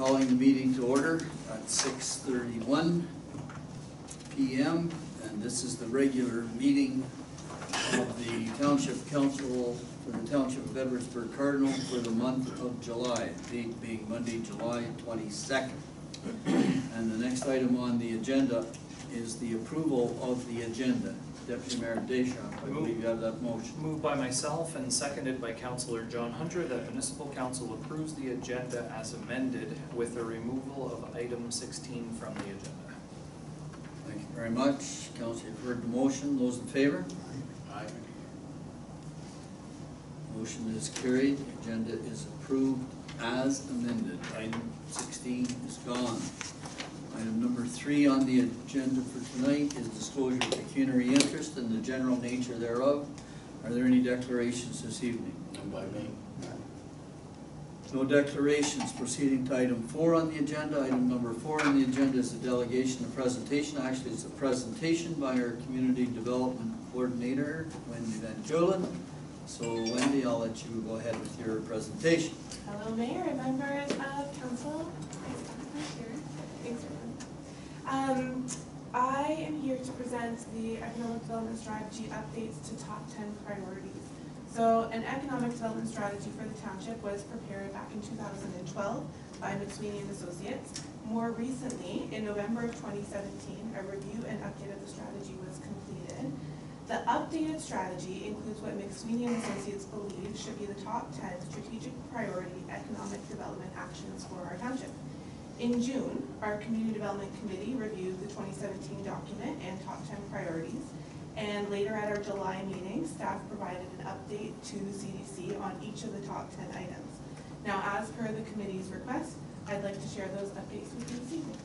calling the meeting to order at six thirty-one PM. And this is the regular meeting of the Township Council for the Township of Edwardsburgh Cardinal for the month of July, date being Monday, July twenty-second. And the next item on the agenda is the approval of the agenda. Deputy Mayor Deschamps, I believe you have that motion. Moved by myself and seconded by Councillor John Hunter that municipal council approves the agenda as amended with the removal of item sixteen from the agenda. Thank you very much. Council, you've heard the motion. Those in favor? Aye. Motion is carried. Agenda is approved as amended. Item sixteen is gone. Item number three on the agenda for tonight is disclosure of pecuniary interest and the general nature thereof. Are there any declarations this evening? And by me. No declarations. Proceeding to item four on the agenda. Item number four on the agenda is a delegation of presentation. Actually, it's a presentation by our Community Development Coordinator, Wendy Van Jolen. So Wendy, I'll let you go ahead with your presentation. Hello, Mayor and members of council. Thanks for here. Thanks, everyone. Um, I am here to present the economic development strategy updates to top ten priorities. So an economic development strategy for the township was prepared back in two thousand and twelve by McSweeney and Associates. More recently, in November of twenty seventeen, a review and update of the strategy was completed. The updated strategy includes what McSweeney and Associates believe should be the top ten strategic priority economic development actions for our township. In June, our Community Development Committee reviewed the twenty seventeen document and top ten priorities. And later at our July meeting, staff provided an update to CDC on each of the top ten items. Now, as per the committee's request, I'd like to share those updates with you this evening.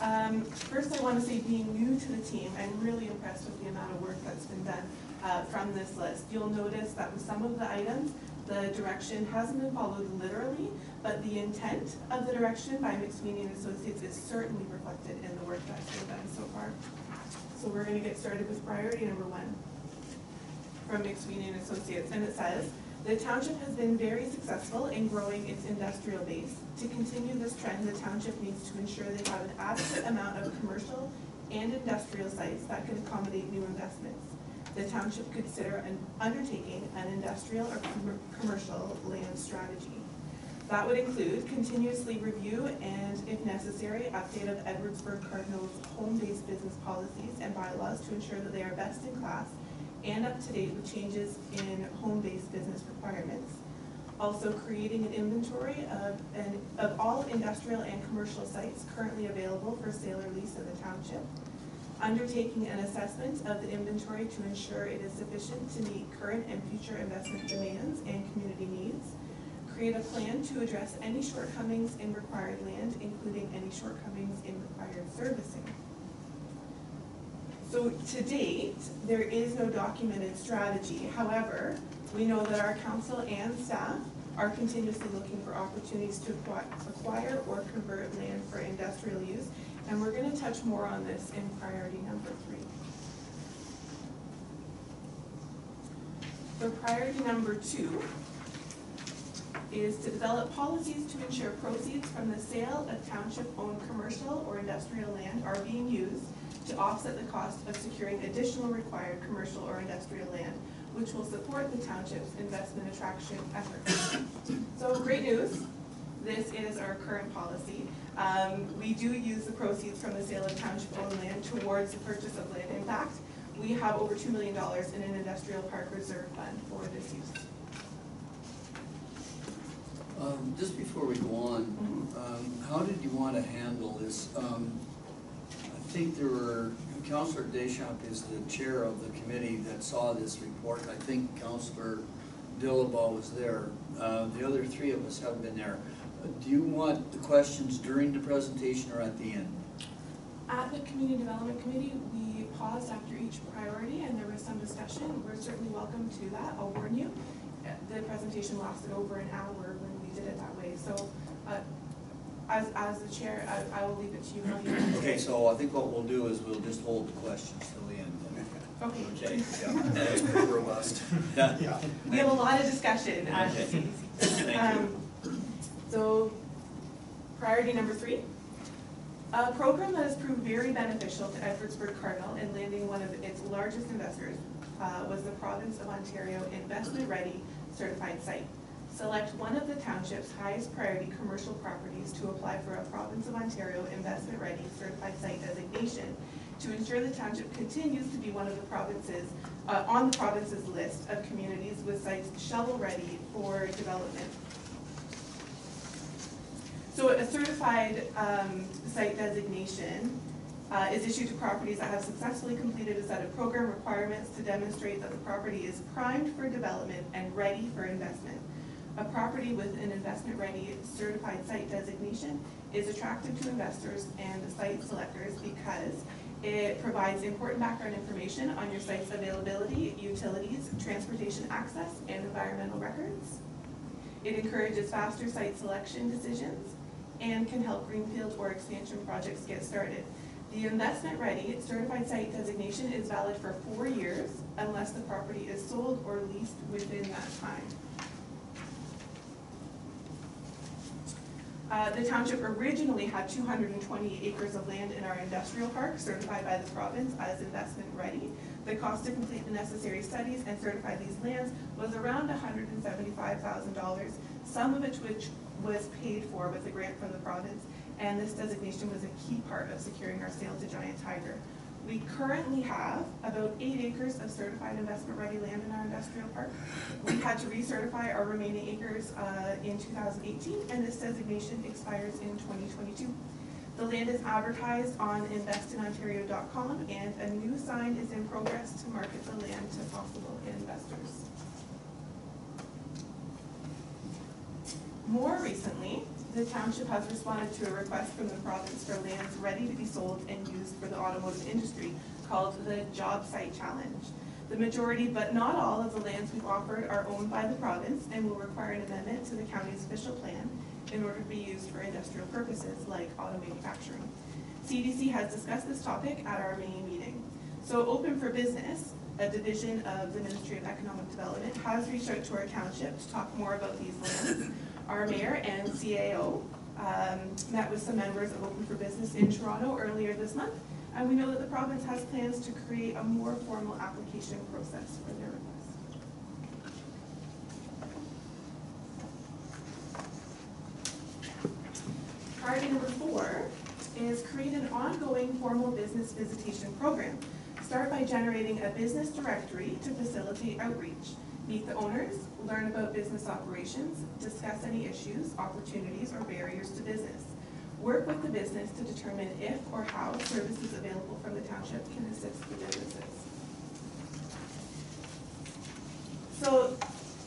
Um, first, I want to say, being new to the team, I'm really impressed with the amount of work that's been done uh, from this list. You'll notice that with some of the items, the direction hasn't been followed literally, but the intent of the direction by McSweeney and Associates is certainly reflected in the work that's been done so far. So we're gonna get started with priority number one from McSweeney and Associates, and it says, the township has been very successful in growing its industrial base. To continue this trend, the township needs to ensure they have an adequate amount of commercial and industrial sites that can accommodate new investments. The township consider an undertaking an industrial or com- commercial land strategy. That would include continuously review and, if necessary, update of Edwardsburgh Cardinal's home-based business policies and bylaws to ensure that they are best in class and up to date with changes in home-based business requirements. Also creating an inventory of, an of all industrial and commercial sites currently available for sale or lease in the township. Undertaking an assessment of the inventory to ensure it is sufficient to meet current and future investment demands and community needs. Create a plan to address any shortcomings in required land, including any shortcomings in required servicing. So to date, there is no documented strategy. However, we know that our council and staff are continuously looking for opportunities to acquire or convert land for industrial use. And we're gonna touch more on this in priority number three. So priority number two is to develop policies to ensure proceeds from the sale of township-owned commercial or industrial land are being used to offset the cost of securing additional required commercial or industrial land, which will support the township's investment attraction efforts. So great news, this is our current policy. Um, we do use the proceeds from the sale of township-owned land towards the purchase of land. In fact, we have over two million dollars in an industrial park reserve fund for this use. Um, just before we go on, um, how did you want to handle this? Um, I think there were, Counselor Deschamps is the chair of the committee that saw this report. I think Councillor Dillabaugh was there. Uh, the other three of us haven't been there. Do you want the questions during the presentation or at the end? At the Community Development Committee, we paused after each priority and there was some discussion. We're certainly welcome to that, I'll warn you. The presentation lasted over an hour when we did it that way, so, uh, as, as the chair, I, I will leave it to you how you. Okay, so I think what we'll do is we'll just hold the questions till the end then. Okay. Okay, That is pretty robust. yeah. Yeah. We have a lot of discussion Okay. CDC. Thank you. So, Priority number three, a program that has proved very beneficial to Edwardsburgh Cardinal in landing one of its largest investors uh, was the Province of Ontario Investment Ready Certified Site. Select one of the township's highest priority commercial properties to apply for a Province of Ontario Investment Ready Certified Site designation to ensure the township continues to be one of the provinces, uh, on the province's list of communities with sites shovel-ready for development. So a certified um, site designation uh, is issued to properties that have successfully completed a set of program requirements to demonstrate that the property is primed for development and ready for investment. A property with an investment-ready certified site designation is attractive to investors and the site selectors because it provides important background information on your site's availability, utilities, transportation access, and environmental records. It encourages faster site selection decisions and can help greenfield or expansion projects get started. The investment-ready certified site designation is valid for four years unless the property is sold or leased within that time. Uh, the township originally had two hundred and twenty acres of land in our industrial park certified by the province as investment-ready. The cost to complete the necessary studies and certify these lands was around hundred and seventy-five thousand dollars, some of which was paid for with a grant from the province, and this designation was a key part of securing our sale to Giant Tiger. We currently have about eight acres of certified investment-ready land in our industrial park. We had to recertify our remaining acres uh, in two thousand eighteen, and this designation expires in twenty twenty-two. The land is advertised on investinontario.com, and a new sign is in progress to market the land to possible investors. More recently, the township has responded to a request from the province for lands ready to be sold and used for the automotive industry called the Job Site Challenge. The majority, but not all, of the lands we've offered are owned by the province and will require an amendment to the county's official plan in order to be used for industrial purposes like auto manufacturing. CDC has discussed this topic at our May meeting. So Open for Business, a division of the Ministry of Economic Development, has reached out to our township to talk more about these lands. Our mayor and CAO um, met with some members of Open for Business in Toronto earlier this month, and we know that the province has plans to create a more formal application process for their request. Priority number four is create an ongoing formal business visitation program. Start by generating a business directory to facilitate outreach. Meet the owners, learn about business operations, discuss any issues, opportunities, or barriers to business. Work with the business to determine if or how services available from the township can assist the businesses. So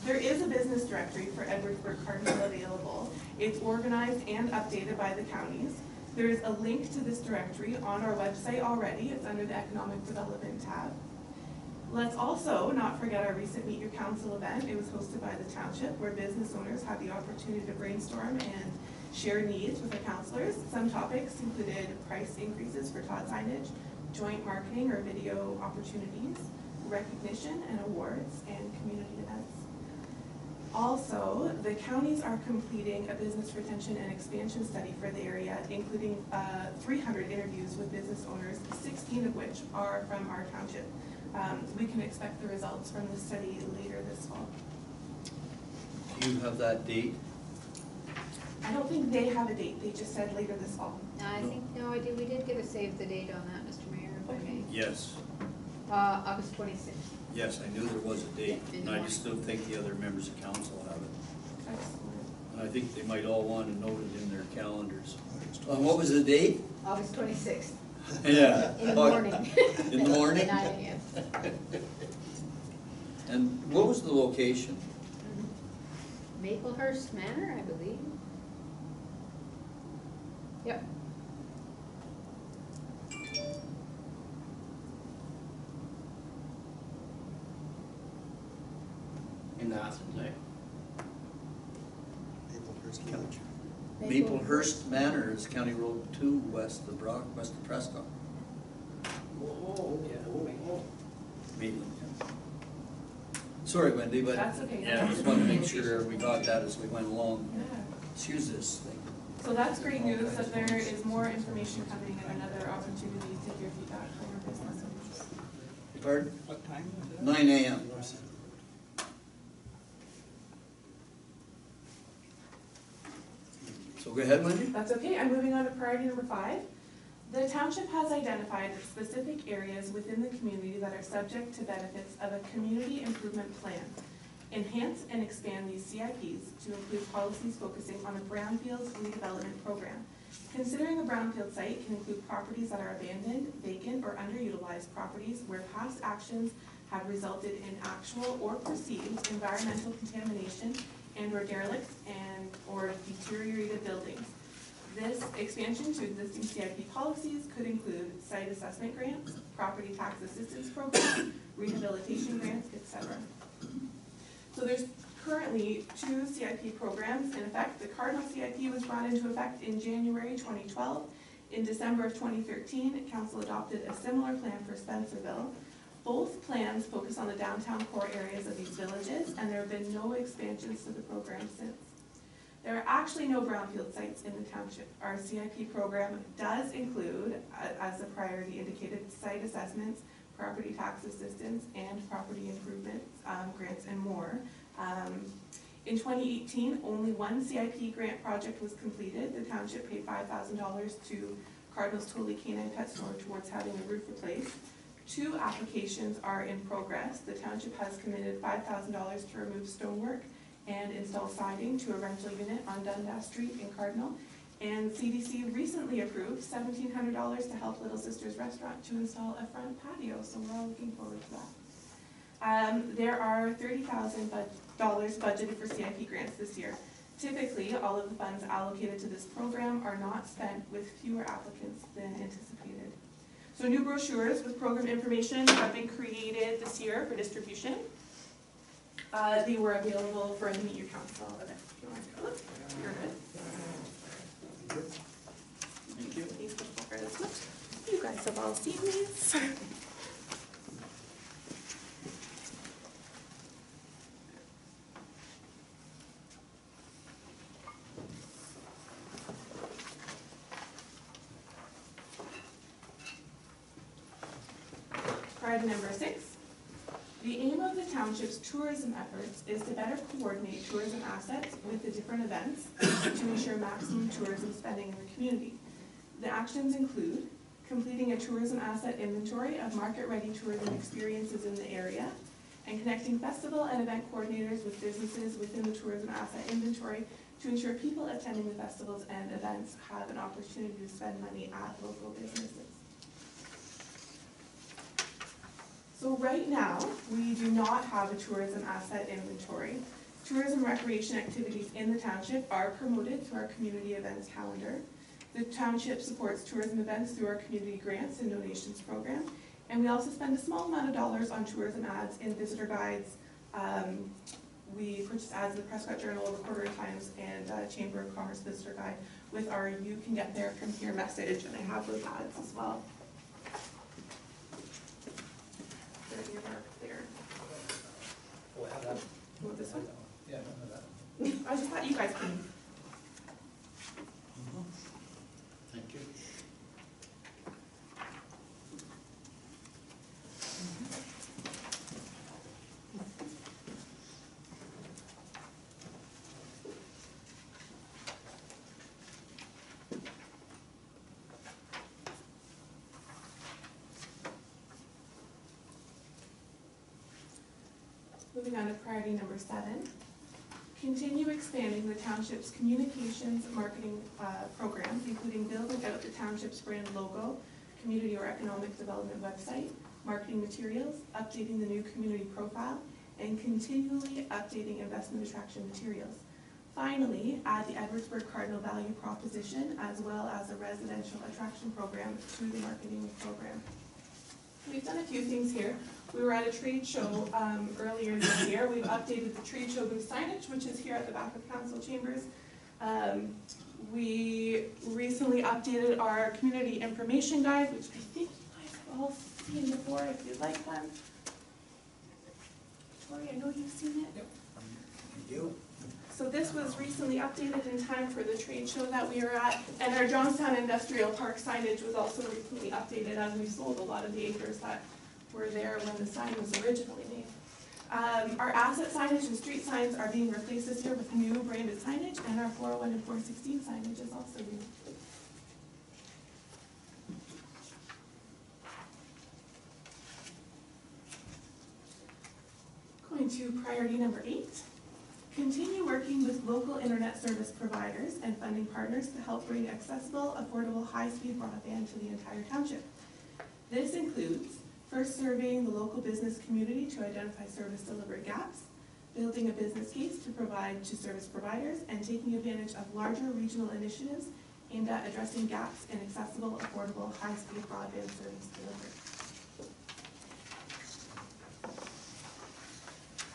there is a business directory for Edwardsburgh Cardinal available. It's organized and updated by the counties. There is a link to this directory on our website already. It's under the Economic Development tab. Let's also not forget our recent Meet Your Council event. It was hosted by the township where business owners had the opportunity to brainstorm and share needs with the councilors. Some topics included price increases for Todd signage, joint marketing or video opportunities, recognition and awards, and community events. Also, the counties are completing a business retention and expansion study for the area, including uh, 300 interviews with business owners, 16 of which are from our township. Um, We can expect the results from the study later this fall. Do you have that date? I don't think they have a date, they just said later this fall. No, I think, no, I did, we did give a save the date on that, Mr. Mayor, if I may. Yes, Uh, August twenty-sixth. yes, I knew there was a date, Yeah, and I just don't think the other members of council have it. Excellent. And I think they might all want to note it in their calendars. Uh, what was the date? August twenty-sixth, Yeah. in the morning. In the morning? Nine AM. And what was the location? Maplehurst Manor, I believe. Yep. In Athens, eh? Maplehurst Village. Maplehurst Manor is County Road two, west of Brock, west of Prescott. Oh, yeah. Maitland, yeah. Sorry, Wendy, but That's okay. I just wanted to make sure we got that as we went along. Yeah. Excuse this thing. So that's great news that there is more information coming and another opportunity to hear feedback from our business owners. Pardon? What time was it? Nine AM. Go ahead, Wendy. That's okay, I'm moving on to priority number five. The township has identified specific areas within the community that are subject to benefits of a community improvement plan. Enhance and expand these CIPs to include policies focusing on a brownfields redevelopment program. Considering a brownfield site can include properties that are abandoned, vacant, or underutilized properties where past actions have resulted in actual or perceived environmental contamination and or derelict and or deteriorated buildings. This expansion to existing CIP policies could include site assessment grants, property tax assistance programs, rehabilitation grants, etc. So there's currently two CIP programs in effect. The Cardinal CIP was brought into effect in January twenty twelve. In December of twenty thirteen, council adopted a similar plan for Spencerville. Both plans focus on the downtown core areas of these villages, and there have been no expansions to the program since. There are actually no brownfield sites in the township. Our CIP program does include, as a priority indicated, site assessments, property tax assistance, and property improvements, um, grants and more. Um, in twenty eighteen, only one CIP grant project was completed. The township paid five thousand dollars to Cardinals Totally Canine Pet Store towards having the roof replaced. Two applications are in progress. The township has committed five thousand dollars to remove stonework and install siding to a rental unit on Dundas Street in Cardinal. And CDC recently approved seventeen hundred dollars to help Little Sisters Restaurant to install a front patio, so we're all looking forward to that. Um, there are thirty thousand dollars budgeted for CIP grants this year. Typically, all of the funds allocated to this program are not spent with fewer applicants than anticipated. So new brochures with program information have been created this year for distribution. Uh, they were available for the Meet Your Council event. If you want to go look, you're good. Thank you. You guys have all seen these. Number six. The aim of the township's tourism efforts is to better coordinate tourism assets with the different events to ensure maximum tourism spending in the community. The actions include completing a tourism asset inventory of market-ready tourism experiences in the area, and connecting festival and event coordinators with businesses within the tourism asset inventory to ensure people attending the festivals and events have an opportunity to spend money at local businesses. So right now, we do not have a tourism asset inventory. Tourism recreation activities in the township are promoted through our community events calendar. The township supports tourism events through our community grants and donations program. And we also spend a small amount of dollars on tourism ads in visitor guides. Um, we purchase ads in the Prescott Journal, Recorder Times, and uh, Chamber of Commerce Visitor Guide with our You Can Get There From Here message, and I have those ads as well. There. We'll that. You want this one? Yeah, that. I just thought you guys can. Thank you. Moving on to priority number seven. Continue expanding the township's communications marketing uh, programs, including building out the township's brand logo, community or economic development website, marketing materials, updating the new community profile, and continually updating investment attraction materials. Finally, add the Edwardsburgh Cardinal Value Proposition as well as a residential attraction program to the marketing program. We've done a few things here. We were at a trade show um, earlier this year. We've updated the trade show booth signage, which is here at the back of council chambers. Um, We recently updated our community information guide, which I think you guys have all seen before if you'd like one. Tori, I know you've seen it. Thank you. So this was recently updated in time for the trade show that we were at, and our Johnstown Industrial Park signage was also recently updated as we sold a lot of the acres that were there when the sign was originally made. Um, our asset signage and street signs are being replaced this year with new branded signage, and our four oh one and four sixteen signage is also new. Going to priority number eight. Continue working with local internet service providers and funding partners to help bring accessible, affordable, high-speed broadband to the entire township. This includes first surveying the local business community to identify service delivery gaps, building a business case to provide to service providers, and taking advantage of larger regional initiatives aimed at addressing gaps in accessible, affordable, high-speed broadband service delivery.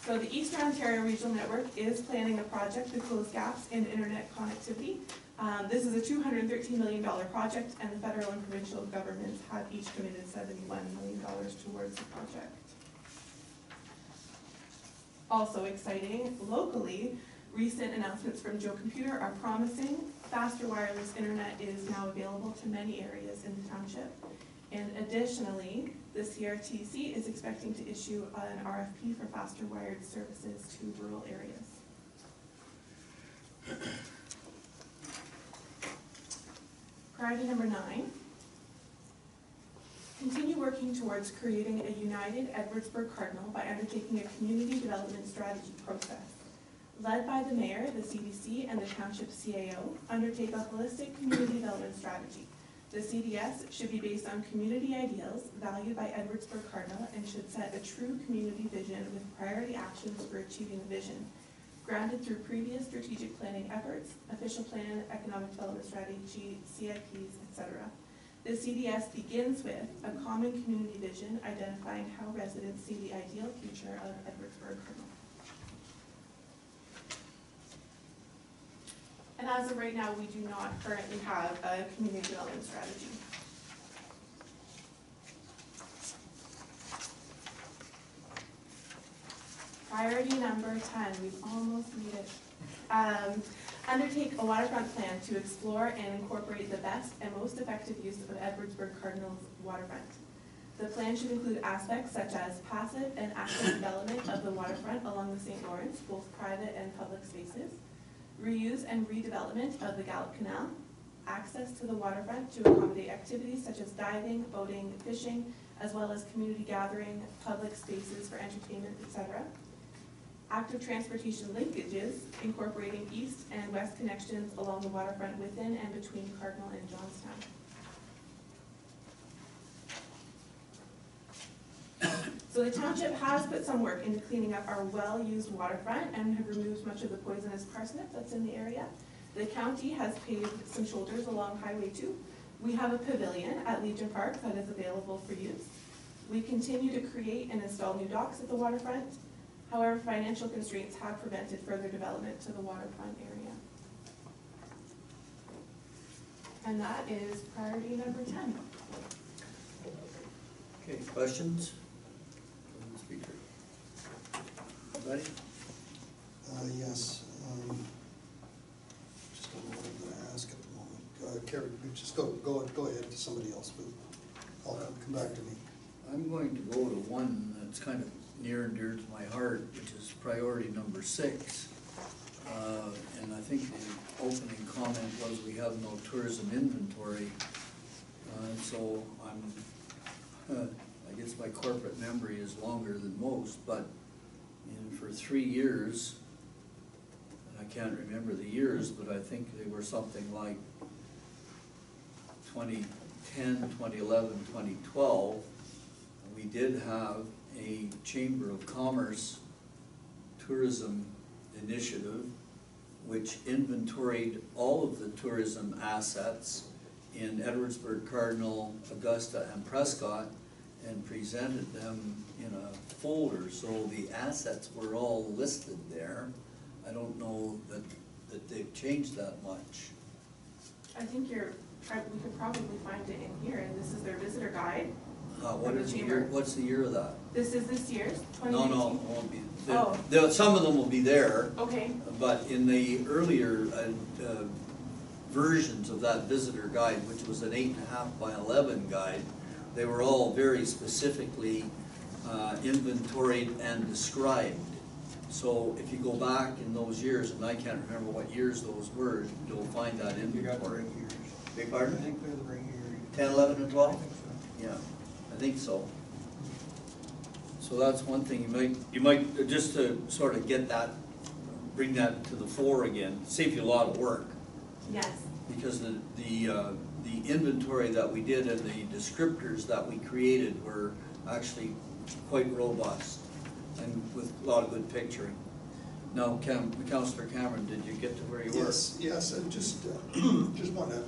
So the Eastern Ontario Regional Network is planning a project to close gaps in internet connectivity. Um, this is a two hundred and thirteen million dollar project, and the federal and provincial governments have each committed seventy-one million dollars towards the project. Also exciting, locally, recent announcements from Joe Computer are promising. Faster wireless internet is now available to many areas in the township. And additionally, the CRTC is expecting to issue an RFP for faster wired services to rural areas. Priority number nine. Continue working towards creating a united Edwardsburgh Cardinal by undertaking a community development strategy process. Led by the mayor, the CDC, and the township CAO, undertake a holistic community development strategy. The CDS should be based on community ideals valued by Edwardsburgh Cardinal and should set a true community vision with priority actions for achieving the vision. Grounded through previous strategic planning efforts, official plan, economic development strategy, CIPs, etc. The CDS begins with a common community vision identifying how residents see the ideal future of Edwardsburgh Cardinal. And as of right now, we do not currently have a community development strategy. Priority number ten, we've almost made it. Um, undertake a waterfront plan to explore and incorporate the best and most effective use of Edwardsburgh Cardinal's waterfront. The plan should include aspects such as passive and active development of the waterfront along the St. Lawrence, both private and public spaces, reuse and redevelopment of the Galop Canal, access to the waterfront to accommodate activities such as diving, boating, fishing, as well as community gathering, public spaces for entertainment, etc. Active transportation linkages incorporating east and west connections along the waterfront within and between Cardinal and Johnstown. So the township has put some work into cleaning up our well-used waterfront and have removed much of the poisonous parsnip that's in the area. The county has paved some shoulders along Highway two. We have a pavilion at Legion Park that is available for use. We continue to create and install new docks at the waterfront. However, financial constraints have prevented further development to the waterfront area. And that is priority number ten. Okay, questions? from the speaker? Anybody? Uh, yes, um, just don't know what I'm gonna ask at the moment. Uh, Carrie, just go, go, go ahead to somebody else, but I'll come back to me. I'm going to go to one that's kind of near and dear to my heart, which is priority number six. Uh, And I think the opening comment was we have no tourism inventory. Uh, So I'm, uh, I guess my corporate memory is longer than most, but for three years, I can't remember the years, but I think they were something like 2010, 2011, 2012, we did have a Chamber of Commerce tourism initiative which inventoried all of the tourism assets in Edwardsburgh, Cardinal, Augusta, and Prescott and presented them in a folder, so the assets were all listed there. I don't know that, that they've changed that much. I think you're, we could probably find it in here, and this is their visitor guide. Uh, what From the year, what's the year of that? This is this year's, twenty No, nineteen? no, it won't be. Oh. There- some of them will be there, Okay, but in the earlier, uh, uh, versions of that visitor guide, which was an eight and a half by eleven guide, they were all very specifically, uh, inventoried and described. So if you go back in those years, and I can't remember what years those were, you'll find that You got the inventory. right years. Beg I pardon? think they're the right years. Ten, eleven, and I twelve? think so. Yeah, I think so. So that's one thing, you might, you might, just to sort of get that, bring that to the fore again, save you a lot of work. yes, Because the, the, uh, the inventory that we did and the descriptors that we created were actually quite robust and with a lot of good picturing. Now, Cam, Counselor Cameron, did you get to where you were? Yes, yes, and just, uh, just want to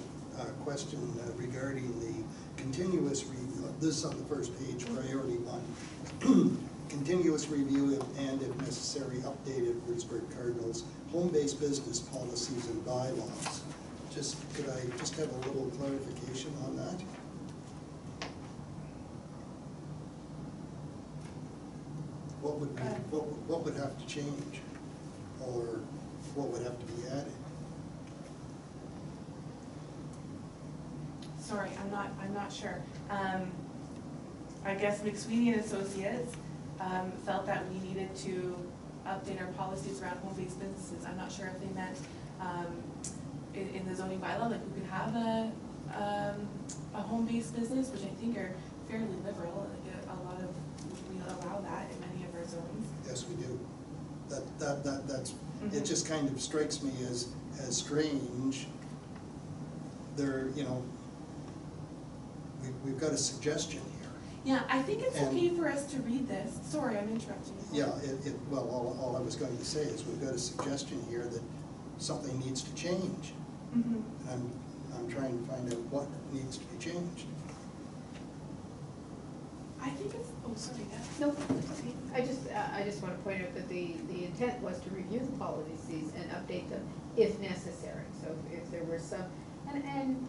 question uh, regarding the continuous, re- this is on the first page, priority one. Continuous review and if necessary, updated Edwardsburgh Cardinals home-based business policies and bylaws. Just, could I just have a little clarification on that? What would be, Uh. what, what would have to change? Or what would have to be added? sorry, I'm not, I'm not sure. Um, I guess McSweeney and Associates, um, felt that we needed to update our policies around home-based businesses. I'm not sure if they meant, um, in, in the zoning bylaw, like we could have a, um, a home-based business, which I think are fairly liberal, like a, a lot of, we allow that in many of our zones. Yes, we do. That, that, that, that's, it Mhm. just kind of strikes me as, as strange. There, you know, we, we've got a suggestion. Yeah, I think it's And- okay for us to read this. Sorry, I'm interrupting you. Yeah, it, it, well, all, all I was going to say is we've got a suggestion here that something needs to change. Mhm. And I'm, I'm trying to find out what needs to be changed. I think it's, oh, sorry, yeah. No, I just, uh, I just wanna point out that the, the intent was to review the policies and update them if necessary. So if there were some, and, and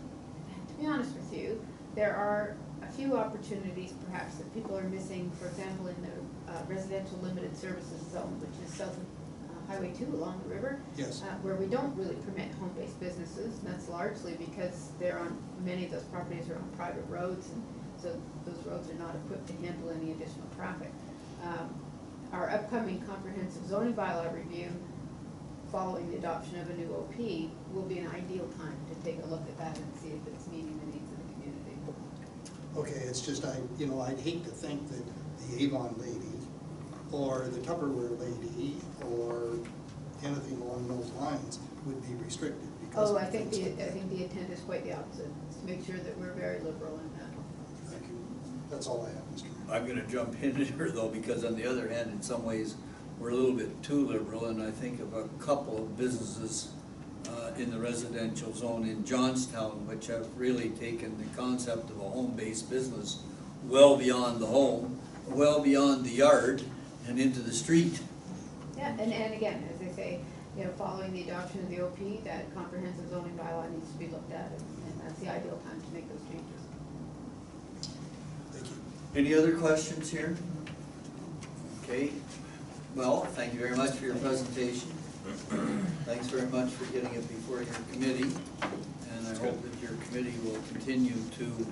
to be honest with you, there are a few opportunities perhaps that people are missing, for example, in the uh, residential limited services zone, which is south of uh, Highway two along the river. Yes. uh, where we don't really permit home-based businesses, and that's largely because they're on, many of those properties are on private roads, and so those roads are not equipped to handle any additional traffic. Um, Our upcoming comprehensive zoning bylaw review, following the adoption of a new OP, will be an ideal time to take a look at that and see if it's meeting the needs of the community. Okay, it's just I, you know, I'd hate to think that the Avon lady, or the Tupperware lady, or anything along those lines would be restricted because Oh, I think the, like I think the intent is quite the opposite, is to make sure that we're very liberal in that. Thank you. That's all I have, Mr. Mayor. I'm gonna jump in here though, because on the other hand, in some ways, we're a little bit too liberal, and I think of a couple of businesses uh, in the residential zone in Johnstown, which have really taken the concept of a home-based business well beyond the home, well beyond the yard, and into the street. Yeah, and, and again, as I say, you know, following the adoption of the OP, that comprehensive zoning bylaw needs to be looked at, and and that's the ideal time to make those changes. Thank you. Any other questions here? Okay, well, thank you very much for your presentation. Thanks very much for getting it before your committee, and I hope that your committee will continue to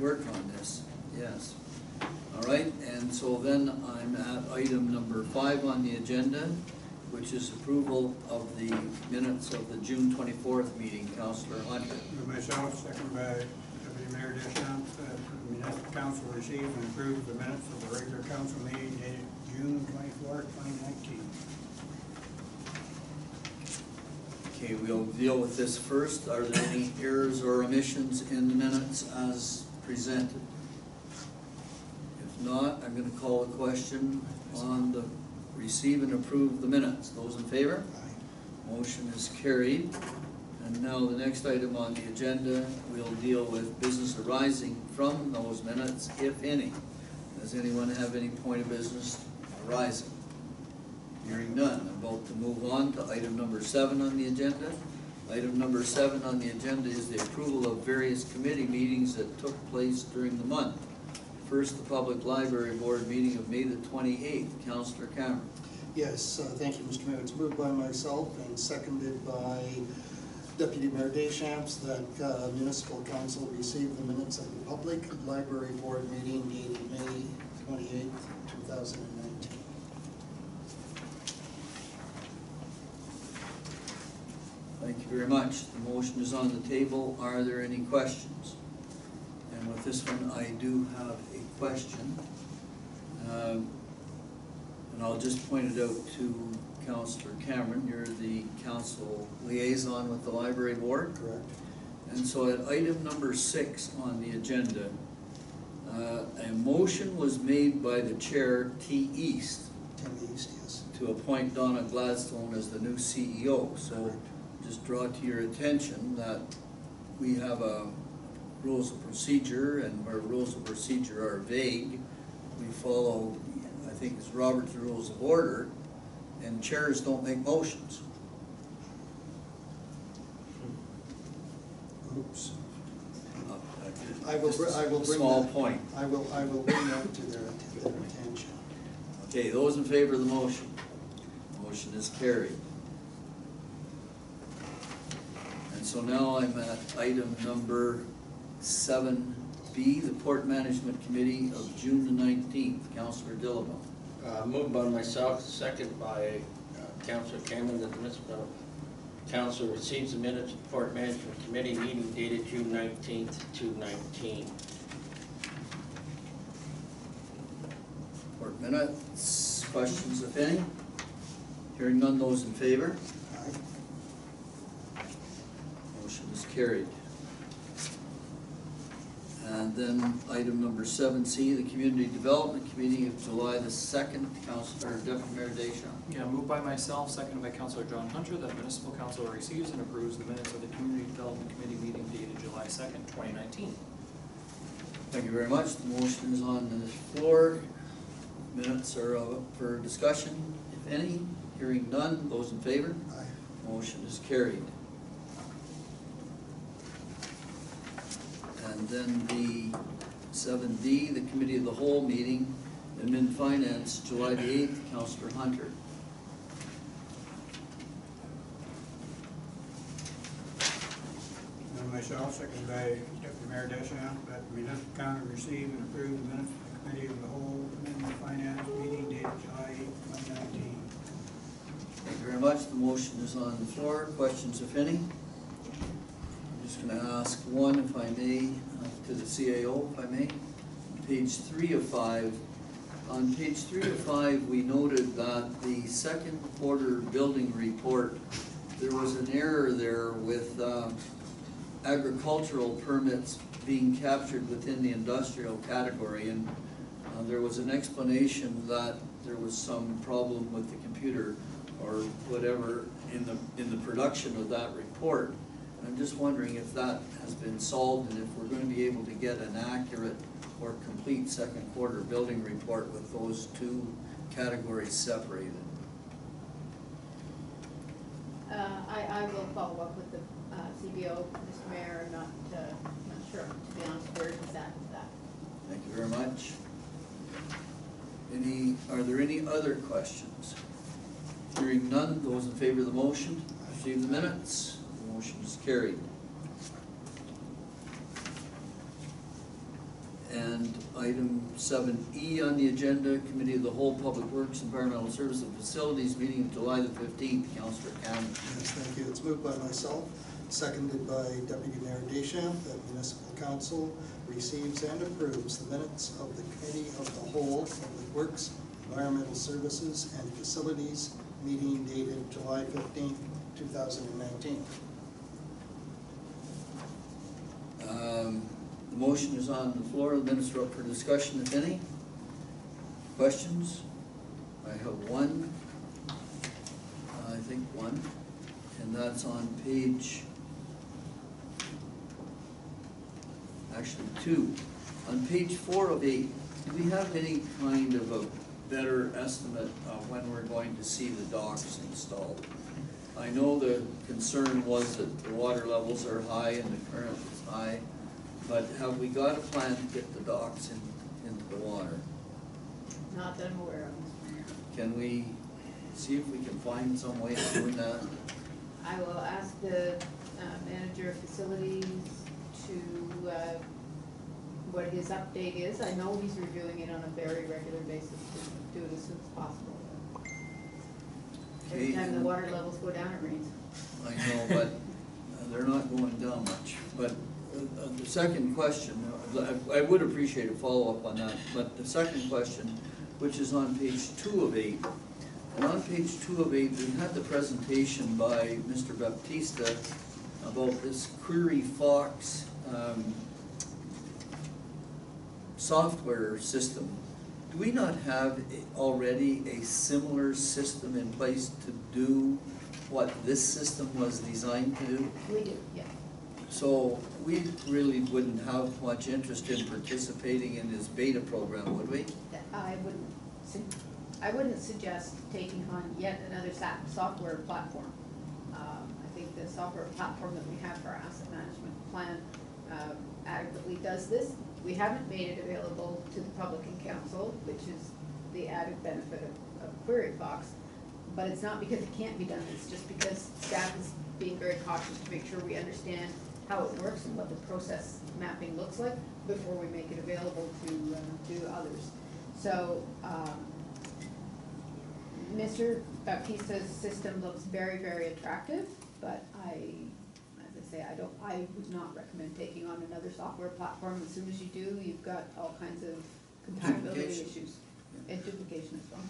work on this. Yes. All right, and so then I'm at item number five on the agenda, which is approval of the minutes of the June 24th meeting. Councillor Hunter. Myself, second by Deputy Mayor Deschamps, the municipal council received and approved the minutes of the regular council meeting dated June 24th, 2019. Okay, we'll deal with this first. Are there any errors or omissions in the minutes as presented? If not, I'm gonna call a question on the receive and approve the minutes. Those in favor? Aye. Motion is carried. And now the next item on the agenda, we'll deal with business arising from those minutes, if any. Does anyone have any point of business arising? Hearing none, I'm about to move on to item number seven on the agenda. Item number seven on the agenda is the approval of various committee meetings that took place during the month. First, the Public Library Board meeting of May the 28th. Councillor Cameron. Yes, uh, thank you, Mr. Mayor. It's moved by myself and seconded by Deputy Mayor Deschamps that uh, Municipal Council receive the minutes of the Public Library Board meeting dated May 28th, 2009. Thank you very much. The motion is on the table. Are there any questions? And with this one, I do have a question. Um, And I'll just point it out to Counselor Cameron. You're the council liaison with the library board. Correct? And so at item number six on the agenda, uh, a motion was made by the chair, T. East, Tim East, yes. to appoint Donna Gladstone as the new CEO. So Correct. Just draw to your attention that we have a rules of procedure, and where rules of procedure are vague, we follow, I think it's Robert's Rules of Order, and chairs don't make motions. Oops. Uh, I will br- I will bring Small that- point. I will, I will bring that to their, to their attention. Okay, those in favor of the motion? Motion is carried. And so now I'm at item number seven B, the Port Management Committee of June the nineteenth. Counselor Dillabaugh. Uh, moved by myself, second by uh, Councilor Cameron, that the municipal council receives the minutes of Port Management Committee meeting dated June nineteenth to nineteen. Port minutes, questions if any? Hearing none, those in favor? Aye. Motion is carried. And then item number seven C, the Community Development Committee of July the second. Counselor Deputy Mayor Deschamps. Yeah, moved by myself, seconded by Councilor John Hunter, that municipal council receives and approves the minutes of the Community Development Committee meeting dated July second, twenty nineteen. Thank you very much. The motion is on the floor. Minutes are up for discussion, if any. Hearing none, those in favor? Aye. Motion is carried. And then the seven D, the Committee of the Whole meeting, admin finance, July the eighth, Counselor Hunter. And myself, seconded by Deputy Mayor Deschamps, that the municipal council receive and approve the minutes of the committee of the whole amendment finance meeting dated July eighth, twenty nineteen. Thank you very much. The motion is on the floor. Questions, if any? I'm just gonna ask one, if I may, uh, to the CAO, if I may. Page three of five. On page three of five, we noted that the second quarter building report, there was an error there with uh, agricultural permits being captured within the industrial category. And uh, there was an explanation that there was some problem with the computer or whatever in the, in the production of that report. I'm just wondering if that has been solved and if we're gonna be able to get an accurate or complete second quarter building report with those two categories separated. Uh, I, I will follow up with the, uh, CBO, Mr. Mayor, I'm not, uh, not sure, to be honest, where he's at with that. Thank you very much. Any, are there any other questions? Hearing none, those in favor of the motion, receive the minutes. Motion is carried. And item seven E on the agenda, Committee of the Whole Public Works, Environmental Service and Facilities, meeting of July the fifteenth, Counselor Cameron. Yes, thank you. It's moved by myself, seconded by Deputy Mayor Deschamps, that municipal council receives and approves the minutes of the Committee of the Whole, Public Works, Environmental Services, and Facilities, meeting dated July fifteenth, two thousand and nineteen. Um, The motion is on the floor, the minutes are up for discussion, if any. Questions? I have one, I think one, and that's on page, actually two. On page four of eight, do we have any kind of a better estimate of when we're going to see the docks installed? I know the concern was that the water levels are high and the current high, but have we got a plan to get the docks in, into the water. Not that I'm aware of, Can we see if we can find some way of doing that? I will ask the uh, manager of facilities to, uh, what his update is. I know he's reviewing it on a very regular basis to do it as soon as possible. Every Okay, time the and- water levels go down, it rains. I know, but uh, they're not going down much. But uh, the second question, I I would appreciate a follow-up on that, but the second question, which is on page two of eight. And on page two of eight, we had the presentation by Mr. Baptista about this Query Fox um, software system. Do we not have already a similar system in place to do what this system was designed to do? We do, yeah. So we really wouldn't have much interest in participating in this beta program, would we? I wouldn't, I wouldn't suggest taking on yet another software platform. Um, I think the software platform that we have for our asset management plan um, adequately does this. We haven't made it available to the public and council, which is the added benefit of, of Query Fox. But it's not because it can't be done, it's just because staff is being very cautious to make sure we understand how it works and what the process mapping looks like before we make it available to, uh, to others. So, um, Mr. Baptista's system looks very, very attractive, but I, as I say, I don't, I would not recommend taking on another software platform. As soon as you do, you've got all kinds of compatibility Duplication. issues and duplication as well.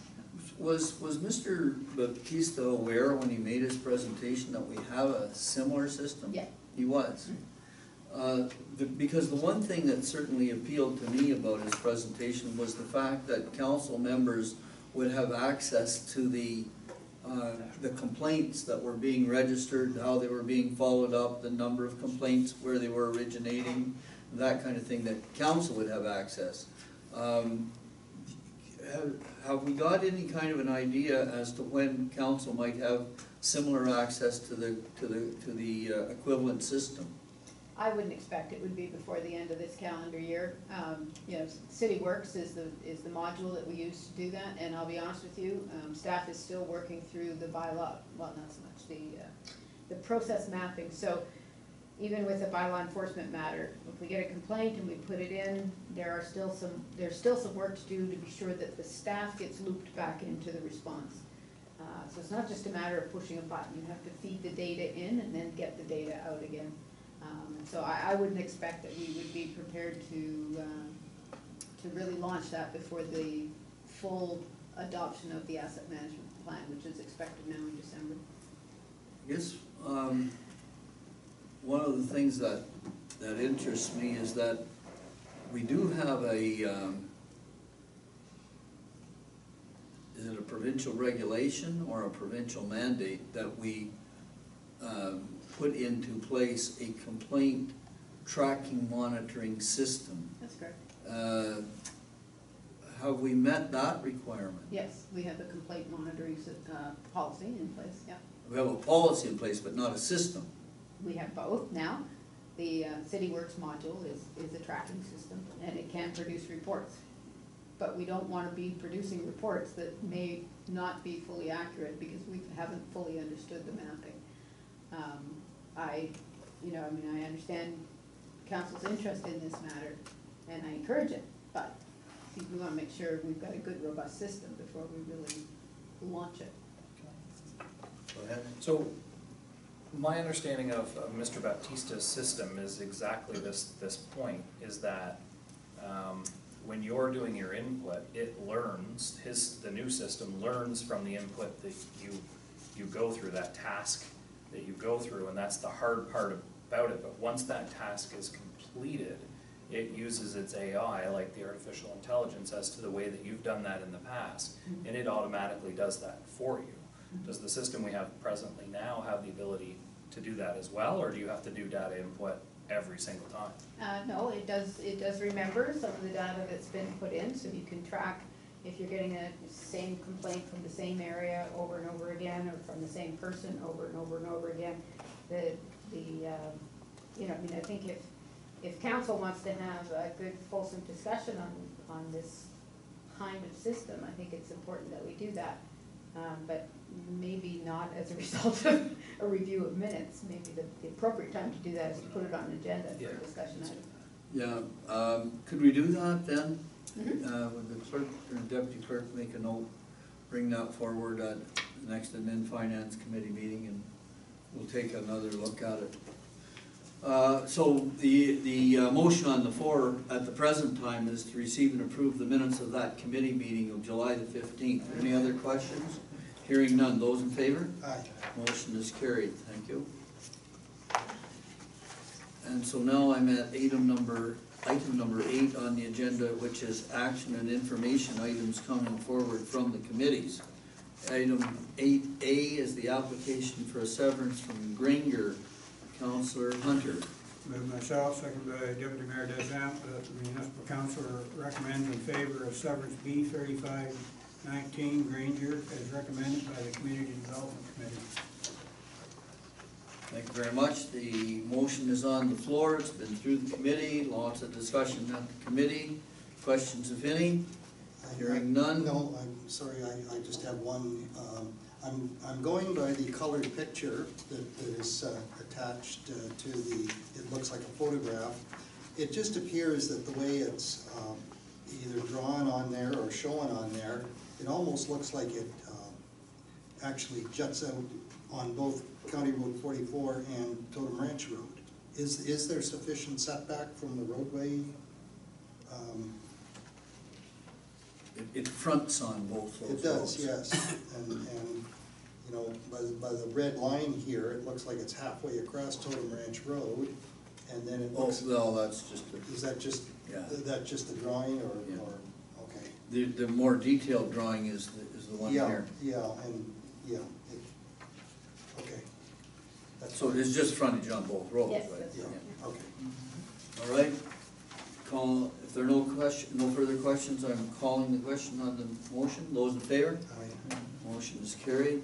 Was, was Mr. Baptista aware when he made his presentation that we have a similar system? Yeah. He was. Uh, the- Because the one thing that certainly appealed to me about his presentation was the fact that council members would have access to the, uh, the complaints that were being registered, how they were being followed up, the number of complaints, where they were originating, that kind of thing, that council would have access. Um, have, have we got any kind of an idea as to when council might have similar access to the, to the, to the uh, equivalent system? I wouldn't expect it would be before the end of this calendar year. Um, you know, City Works is the, is the module that we use to do that, and I'll be honest with you, um, staff is still working through the bylaw, well, not so much, the, uh, the process mapping, so even with a bylaw enforcement matter, if we get a complaint and we put it in, there are still some, there's still some work to do to be sure that the staff gets looped back into the response. Uh, so it's not just a matter of pushing a button, you have to feed the data in and then get the data out again. Um, so I, I wouldn't expect that we would be prepared to, um, to really launch that before the full adoption of the asset management plan, which is expected now in December. I guess, um, one of the things that, that interests me is that we do have a, um, is it a provincial regulation or a provincial mandate that we, um, put into place a complaint tracking monitoring system? That's correct. Uh, Have we met that requirement? Yes, we have a complaint monitoring, uh, policy in place, yeah. We have a policy in place, but not a system. We have both now. The uh, City Works module is, is a tracking system, and it can produce reports. But we don't wanna be producing reports that may not be fully accurate, because we haven't fully understood the mapping. Um, I, you know, I mean, I understand council's interest in this matter, and I encourage it, but we wanna make sure we've got a good, robust system before we really launch it. Go ahead. So, my understanding of, of Mr. Baptista's system is exactly this, this point, is that, um, when you're doing your input, it learns, his, the new system learns from the input that you, you go through, that task that you go through, and that's the hard part about it, but once that task is completed, it uses its AI, like the artificial intelligence, as to the way that you've done that in the past, mm-hmm. and it automatically does that for you. Mm-hmm. Does the system we have presently now have the ability to do that as well, or do you have to do data input every single time? Uh, no, it does, it does remember some of the data that's been put in, so you can track if you're getting a same complaint from the same area over and over again, or from the same person over and over and over again. The, the, um, you know, I mean, I think if, if council wants to have a good fulsome discussion on, on this kind of system, I think it's important that we do that. Um, but maybe not as a result of a review of minutes, maybe the, the appropriate time to do that is to put it on an agenda for Yeah. a discussion item. Yeah, um, could we do that then? Mhm. Uh, would the clerk or deputy clerk make a note, bring that forward at the next admin finance committee meeting and we'll take another look at it. Uh, so the, the uh, motion on the floor at the present time is to receive and approve the minutes of that committee meeting of July the fifteenth. Any other questions? Hearing none, those in favor? Aye. Motion is carried, thank you. And so now I'm at item number, item number eight on the agenda, which is action and information items coming forward from the committees. Item eight A is the application for a severance from Granger, Counselor Hunter. Move myself, second by Deputy Mayor Deschamps, that the municipal council recommends in favor of severance B thirty-five nineteen Granger as recommended by the Community Development Committee. Thank you very much. The motion is on the floor. It's been through the committee, lots of discussion at the committee. Questions, if any? I- Hearing none? No, I'm sorry, I, I just have one. Um, I'm, I'm going by the colored picture that, that is uh, attached uh, to the, it looks like a photograph. It just appears that the way it's um, either drawn on there or shown on there, it almost looks like it um, actually juts out on both County Road forty-four and Totem Ranch Road. Is, is there sufficient setback from the roadway? Um, It- It fronts on both those It does, roads. yes, and, and, you know, by, the- by the red line here, it looks like it's halfway across Totem Ranch Road, and then it Oh, looks, well, that's just, a- is that just, Yeah. is that just a drawing, or, Yeah. or? The, the more detailed drawing is, the is the one Yeah, here. Yeah, and, yeah, it, okay. That's So it's just frontage on both roads, Yes, right? that's Yeah, right. okay. All right, call, if there are no question, no further questions, I'm calling the question on the motion. Those in favor? Aye. Motion is carried.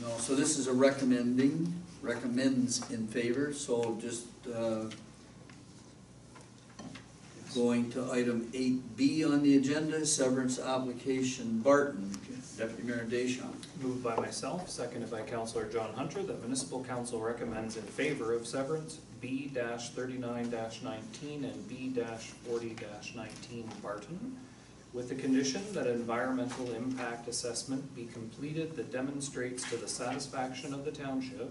No, so this is a recommending, recommends in favor, so just, uh, going to item eight B on the agenda, severance application Barton, Deputy Mayor Deschamps. Moved by myself, seconded by Councilor John Hunter, that municipal council recommends in favor of severance B thirty-nine nineteen and B forty nineteen Barton, with the condition that environmental impact assessment be completed that demonstrates to the satisfaction of the township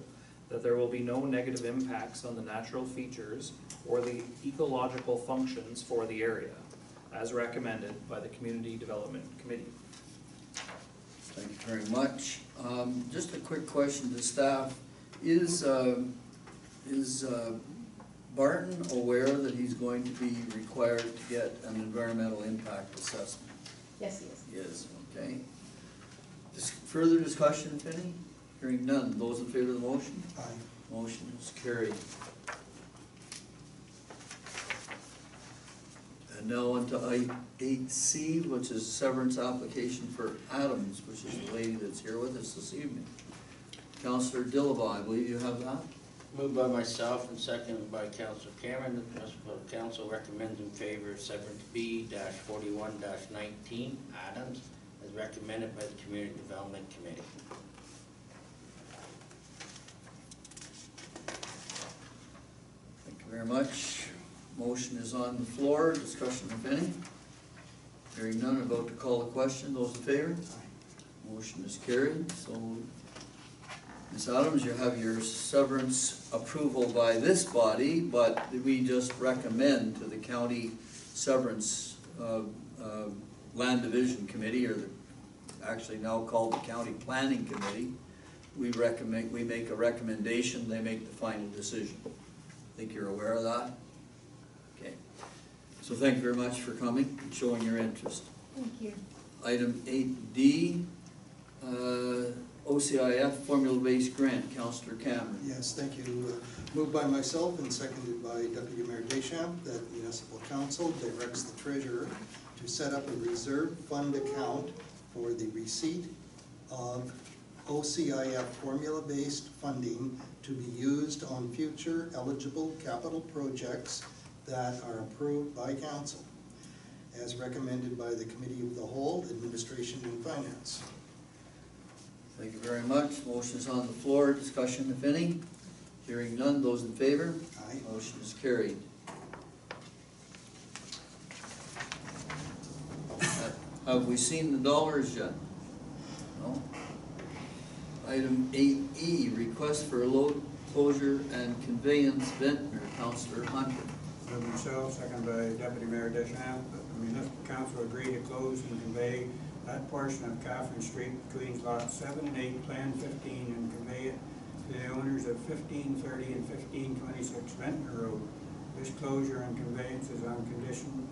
that there will be no negative impacts on the natural features or the ecological functions for the area, as recommended by the Community Development Committee. Thank you very much. Um, just a quick question to staff. Is, uh, is, uh, Barton aware that he's going to be required to get an environmental impact assessment? Yes, he is. He is, okay. Dis- Further discussion, if any? Hearing none. Those in favor of the motion? Aye. Motion is carried. And now on to eight C, which is severance application for Adams, which is the lady that's here with us this evening. Counselor Dillabaugh, I believe you have that? Moved by myself and seconded by Council Cameron, that the municipal council recommends in favor of severance B-41-19 Adams as recommended by the Community Development Committee. Thank you very much. Motion is on the floor, discussion if any. Hearing none, about to call the question, those in favor? Motion is carried, so Ms. Adams, you have your severance approval by this body, but we just recommend to the county severance, uh, uh, land division committee, or the, actually now called the county planning committee. We recommend, we make a recommendation, they make the final decision. Think you're aware of that? Okay. So thank you very much for coming and showing your interest. Thank you. Item eight D, uh, OCIF formula-based grant, Councillor Cameron. Yes, thank you. Uh, Moved by myself and seconded by Deputy Mayor Deschamps that municipal council directs the treasurer to set up a reserve fund account for the receipt of OCIF formula-based funding to be used on future eligible capital projects that are approved by council, as recommended by the Committee of the Whole, Administration and Finance. Thank you very much. Motion is on the floor. Discussion, if any. Hearing none. Those in favor? Aye. Motion is carried. Have we seen the dollars yet? No? Item eight E, request for a load closure and conveyance ventnor, Councilor Hunter. Move myself, second by Deputy Mayor Deschamps, the municipal council agreed to close and convey that portion of Catherine Street between lots seven and eight, Plan fifteen, and convey it to the owners of fifteen thirty and fifteen twenty-six Ventnor Road. This closure and conveyance is on condition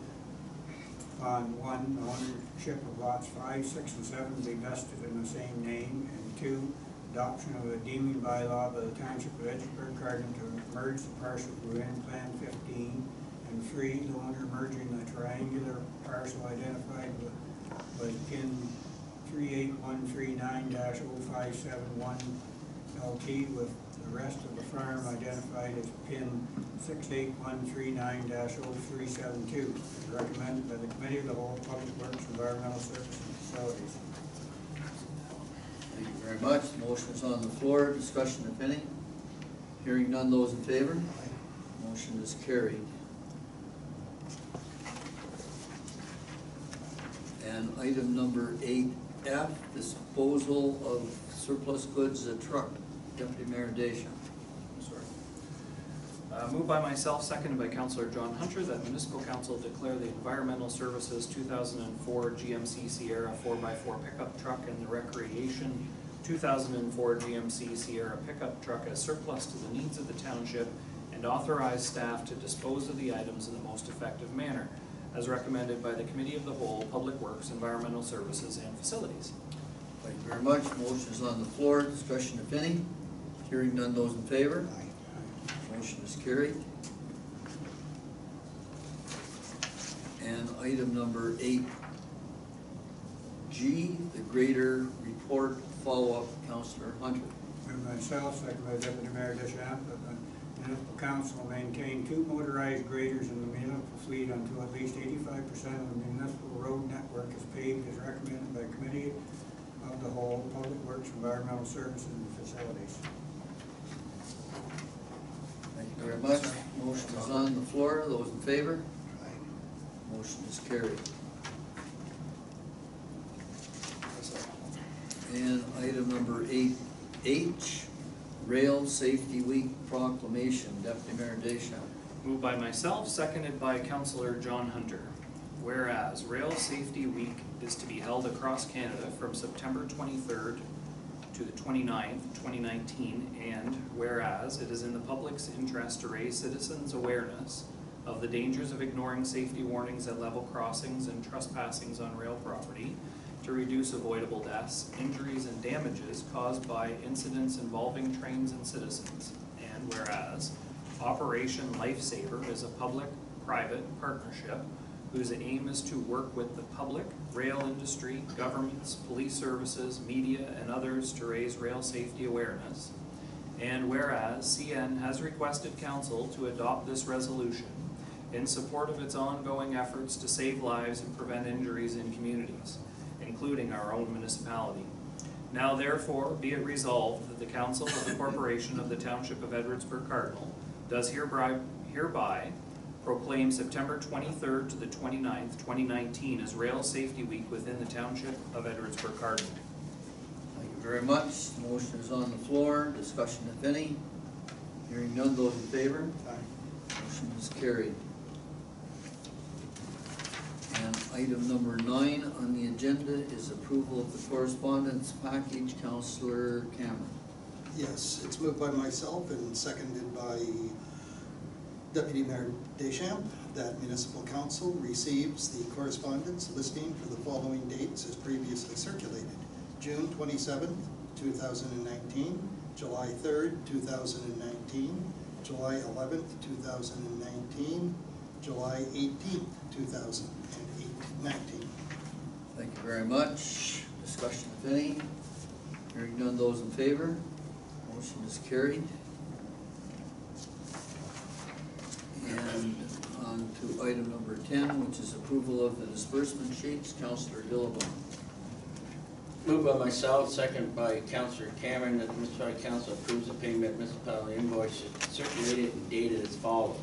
on one, ownership of lots five, six, and seven be vested in the same name, and two, adoption of a deeming bylaw by the Township of Edwardsburgh Cardinal to merge the parcel within Plan fifteen, and three, the owner merging the triangular parcel identified with, pin three eight one three nine dash oh five seven one LT with the rest of the farm identified as pin six eight one three nine dash oh three seven two, recommended by the Committee of the Whole Public Works, Environmental Services and Facilities. Thank you very much. Motion is on the floor. Discussion, if any. Hearing none. Those in favor? Motion is carried. And item number eight F, disposal of surplus goods, a truck. Deputy Mayor Deschamps. Sorry. Uh, moved by myself, seconded by Councilor John Hunter, that municipal council declare the Environmental Services two thousand and four GMC Sierra four x four pickup truck and the Recreation two thousand and four GMC Sierra pickup truck as surplus to the needs of the township and authorize staff to dispose of the items in the most effective manner, as recommended by the Committee of the Whole, Public Works, Environmental Services, and Facilities. Thank you very much. Motion is on the floor. Discussion, if any. Hearing none. Those in favor? Motion is carried. And item number eight G, the Grader report follow-up, Counselor Hunter. Move myself, second by Deputy Mayor Deschamps, that the municipal council maintain two motorized graders in the municipal fleet until at least eighty-five percent of the municipal road network is paved as recommended by the Committee of the Whole, Public Works, Environmental Services and Facilities. Very much. Motion is on the floor. Those in favor? Motion is carried. And item number eight H, Rail Safety Week proclamation, Deputy Mayor Deschamps. Moved by myself, seconded by Councilor John Hunter. Whereas Rail Safety Week is to be held across Canada from September twenty-third to the 29th, twenty nineteen, and whereas it is in the public's interest to raise citizens' awareness of the dangers of ignoring safety warnings at level crossings and trespassings on rail property, to reduce avoidable deaths, injuries, and damages caused by incidents involving trains and citizens. And whereas Operation Lifesaver is a public-private partnership whose aim is to work with the public, rail industry, governments, police services, media, and others to raise rail safety awareness. And whereas CN has requested council to adopt this resolution in support of its ongoing efforts to save lives and prevent injuries in communities, including our own municipality. Now therefore, be it resolved that the council of the corporation of the township of Edwardsburgh Cardinal does hereby, hereby proclaim September twenty-third to the 29th, twenty nineteen as Rail Safety Week within the township of Edwardsburgh Cardinal. Thank you very much. The Motion is on the floor. Discussion, if any. Hearing none. Those in favor? Aye. Motion is carried. And item number nine on the agenda is approval of the correspondence package. Counselor Cameron. Yes, it's moved by myself and seconded by Deputy Mayor Deschamps that municipal council receives the correspondence listing for the following dates as previously circulated. June twenty-seventh, two thousand and nineteen, July third, two thousand and nineteen, July eleventh, two thousand and nineteen, July eighteenth, two thousand and nineteen. Thank you very much. Discussion, if any. Hearing none, those in favor? Motion is carried. And on to item number ten, which is approval of the disbursement sheets. Counselor Dillabaugh. Moved by myself, second by Councillor Cameron, that the Municipality Council approves the payment of municipality invoices circulated and dated as follows.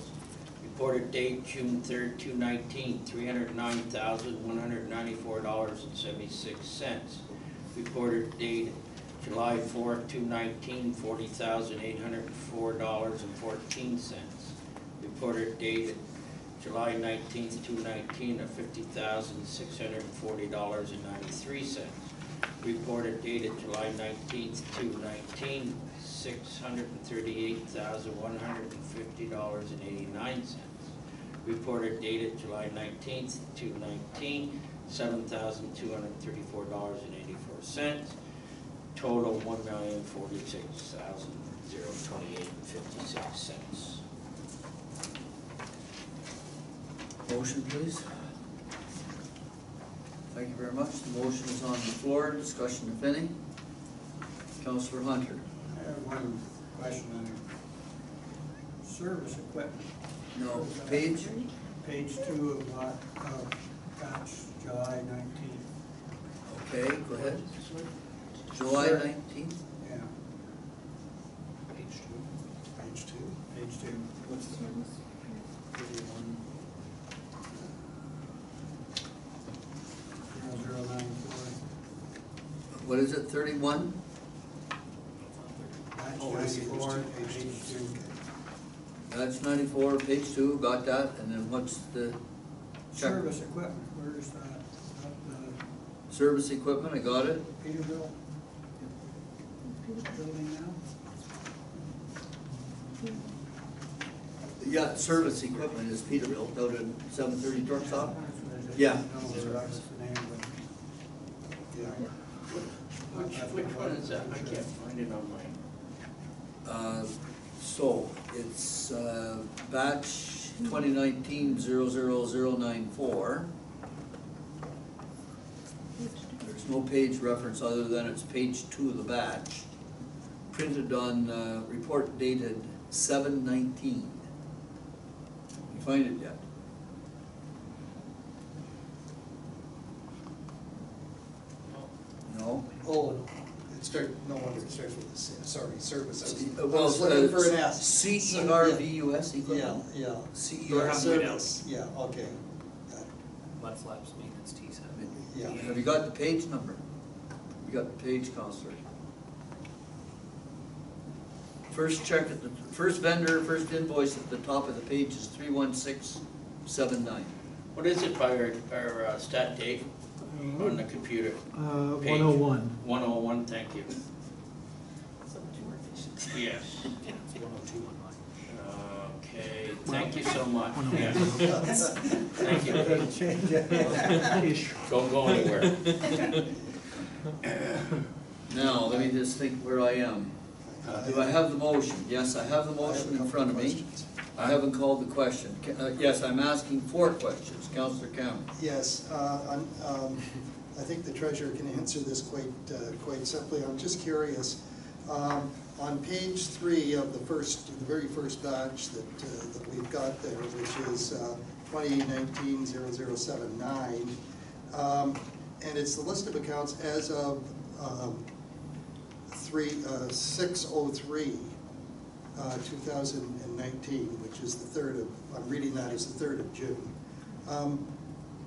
Reported date June third, two nineteen, three hundred nine thousand, one hundred ninety-four dollars and seventy-six cents. Reported date July fourth, two nineteen, forty thousand, eight hundred and four dollars and fourteen cents. Reported date July nineteenth, two nineteen, of fifty thousand, six hundred and forty dollars and ninety-three cents. Reported dated July nineteenth, two nineteen, six hundred and thirty-eight thousand, one hundred and fifty dollars and eighty-nine cents. Reported dated July nineteenth, two nineteen, seven thousand, two hundred and thirty-four dollars and eighty-four cents. Total, one million, forty-six thousand, zero, twenty-eight fifty-six cents. Motion, please. Thank you very much. The motion is on the floor. Discussion if any. Counselor Hunter. I have one question on the Cervus equipment. No, page? Page two of lot, of batch July nineteenth. Okay, go ahead. July Sure. nineteenth? Yeah, Page two. Page two. page two. What's the Cervus? Thirty-one. Zero zero nine four. What is it, thirty-one? Batch Oh, I see. ninety-four, Page two, page page two. That's ninety-four, page two, got that, and then what's the check? Cervus equipment, where is that? Up Cervus equipment, I got it. the Peterbilt? Building now? Yeah, Cervus equipment is Peterbilt, out in seven thirty truck stop. Yeah. No, that was the name of. Yeah. Which, which one is that? I can't find it on my. Uh, So, it's uh, batch twenty nineteen zero zero zero nine four. There's no page reference other than it's page two of the batch. Printed on, uh, report dated seven nineteen. You find it yet? No? Oh, it start, no wonder it starts with a C, sorry, Cervus. I was- I Well, was looking for an uh, S. C E R V U S Yeah, equipment? yeah. C E You're R. halfway down. Cervus, Yeah, okay. Got it. Mud flaps, maintenance, T seven. Yeah. Have you got the page number? You got the page, counselor? First check at the, first vendor, first invoice at the top of the page is three one six seven nine. What is it by our, our uh, stat date on the computer? Uh, Page. one oh one. One oh one, thank you. Yes. One oh two on mine. Okay, thank you so much. One oh Yes. Thank you. Ish. Don't go anywhere. Now, let me just think where I am. Do I have the motion? Yes, I have the I have a motion in front of me. I haven't called the question. Ca- uh, Yes, I'm asking four questions. Counselor Cameron. Yes, uh, um, I think the treasurer can answer this quite, uh, quite simply. I'm just curious. Um, On page three of the first, the very first batch that, uh, that we've got there, which is uh, 2019-0079, um, and it's the list of accounts as of um, three, uh, 603, uh, 2019, which is the third of, I'm reading that as the third of June. Um,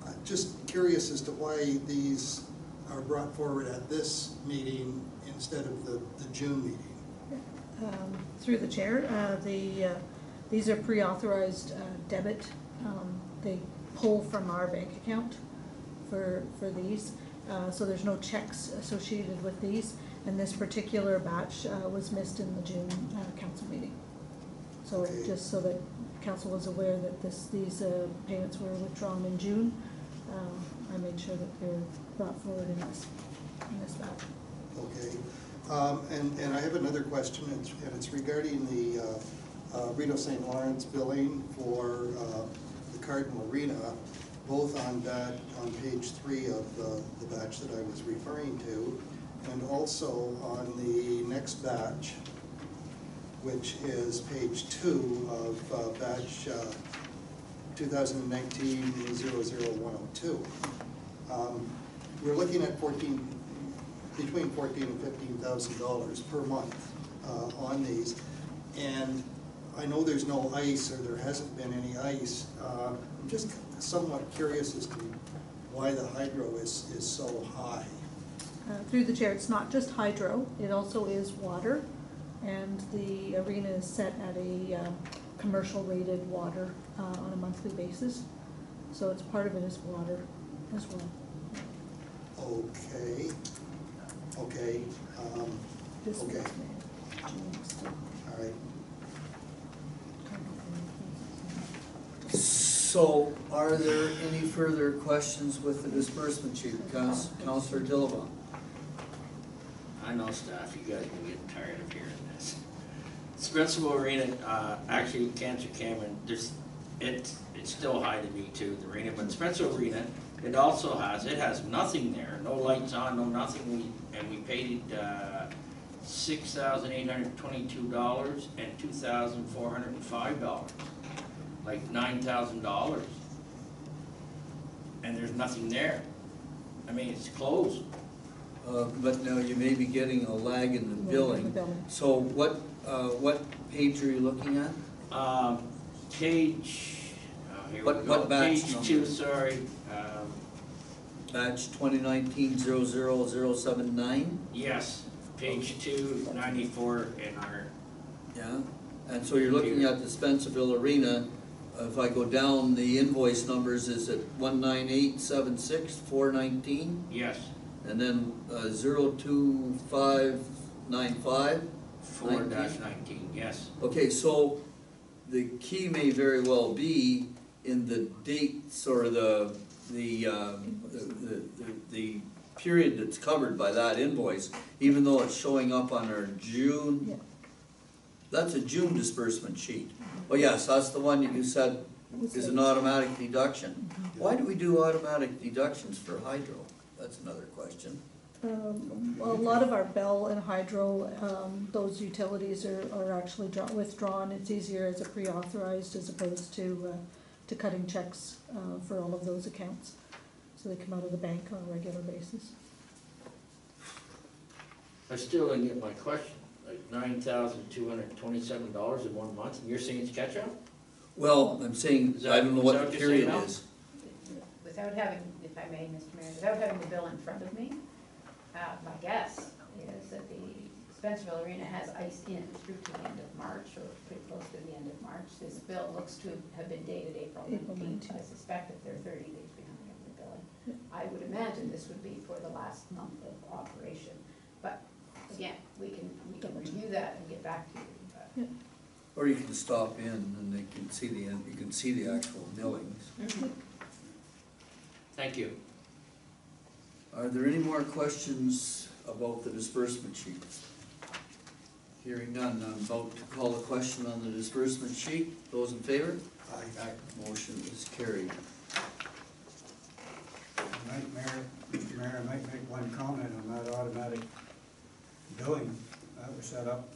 I'm Just curious as to why these are brought forward at this meeting instead of the, the June meeting. um, through the chair. Uh, The, uh, these are pre-authorized uh, debit. Um, They pull from our bank account for, for these. Uh, So there's no checks associated with these. And this particular batch uh, was missed in the June uh, council meeting. So Okay. just so that council was aware that this, these uh, payments were withdrawn in June, um, I made sure that they were brought forward in this, in this batch. Okay, um, and, and I have another question, and it's- and it's regarding the, uh, uh, Rideau St. Lawrence billing for, uh, the Cardinal Arena, both on that, on page three of, uh, the batch that I was referring to. And also on the next batch, which is page two of uh, batch uh, 2019-00102. Um, We're looking at fourteen, between fourteen and fifteen thousand dollars per month uh, on these. And I know there's no ice, or there hasn't been any ice. Uh, I'm just somewhat curious as to why the hydro is, is so high. Uh, Through the chair, it's not just hydro, it also is water, and the arena is set at a um, commercial rated water uh, on a monthly basis. So it's part of it is water as well. Okay, okay, um, This was Okay. made June still. all right. So are there any further questions with the disbursement sheet? Couns- Counselor Dillabaugh? I know staff, you guys are getting tired of hearing this. Spencerville Arena, uh, actually, Cancer Cameron, there's, it, it's still high to me too, the arena, but Spencerville Arena, it also has, it has nothing there, no lights on, no nothing, we, and we paid, uh, six thousand eight hundred twenty-two dollars and two thousand four hundred and five dollars, like nine thousand dollars. And there's nothing there. I mean, it's closed. Uh, But now you may be getting a lag in the The billing. billing. So what, uh, what page are you looking at? Um, page, oh, here we What- go, what batch page number? two, sorry, um, Batch 2019-00079? yes, page two, ninety-four in our, Yeah, and so you're looking at the Spencerville Arena, if I go down, the invoice numbers is at one nine eight seven six four nineteen, yes, and then uh, zero two five nine five. Four dash nineteen, yes. Okay, so the key may very well be in the dates or the, the, um, the, the, the period that's covered by that invoice, even though it's showing up on our June That's a June disbursement sheet. Oh, yes, that's the one that you said is an automatic deduction. Why do we do automatic deductions for hydro? That's another question. Um, A lot of our Bell and Hydro, um, those utilities are, are actually draw- withdrawn. It's easier as a pre-authorized as opposed to, uh, to cutting checks uh, for all of those accounts. So they come out of the bank on a regular basis. I still didn't get my question, like nine thousand two hundred and twenty-seven dollars in one month, and you're saying it's catch-up? Well, I'm saying, Is that- I don't know is what that the what you're saying period now? is. Without having, if I may, Mr. Mayor, without having the bill in front of me, uh, my guess is that the Spencerville Arena has ice in through to the end of March, or pretty close to the end of March. This bill looks to have been dated April April nineteenth. 19th. I suspect that they're thirty days behind on the billing. I would imagine this would be for the last month of operation. But again, we can, we can review that and get back to you, but. Or you can stop in and they can see the, you can see the actual billings. Thank you. Are there any more questions about the disbursement sheet? Hearing none, I'm about to call a question on the disbursement sheet. Those in favor? Aye. Motion is carried. Mayor, Mr. Mayor, I might make one comment on that automatic billing. That was set up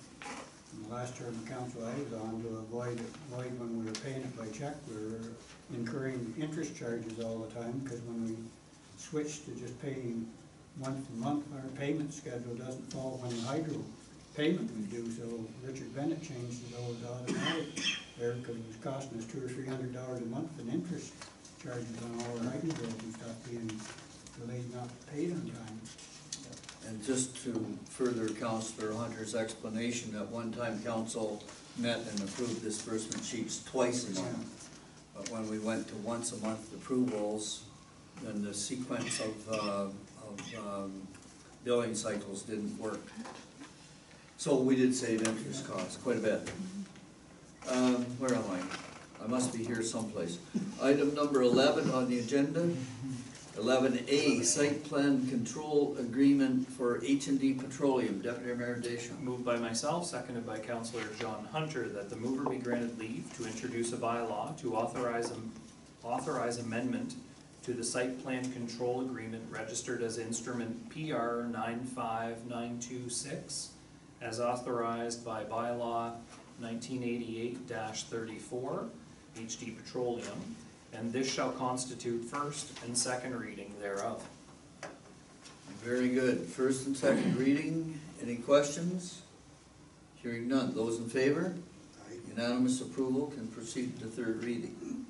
in the last term of council I was on to avoid, avoid when we were paying it by check, we were incurring interest charges all the time, because when we switched to just paying month to month, our payment schedule doesn't fall when the hydro payment was due, so Richard Bennett changed it over to automatic there, because it was costing us two or three hundred dollars a month in interest charges on all our hydro bills and stuff being delayed not paid on time. And just to further Counselor Hunter's explanation, at one time council met and approved disbursement sheets twice a month. But when we went to once a month approvals, then the sequence of, uh, of, um, billing cycles didn't work. So we did save interest costs quite a bit. Um, where am I? I must be here someplace. Item number eleven on the agenda. Eleven A, site plan control agreement for H and D Petroleum, Deputy Mayor Deschamps. Moved by myself, seconded by Councillor John Hunter, that the mover be granted leave to introduce a bylaw to authorize, authorize amendment to the site plan control agreement registered as instrument PR nine five nine two six as authorized by bylaw 1988-34, HD Petroleum, and this shall constitute first and second reading thereof. Very good. First and second reading. Any questions? Hearing none. Those in favor? Aye. Unanimous approval can proceed to third reading.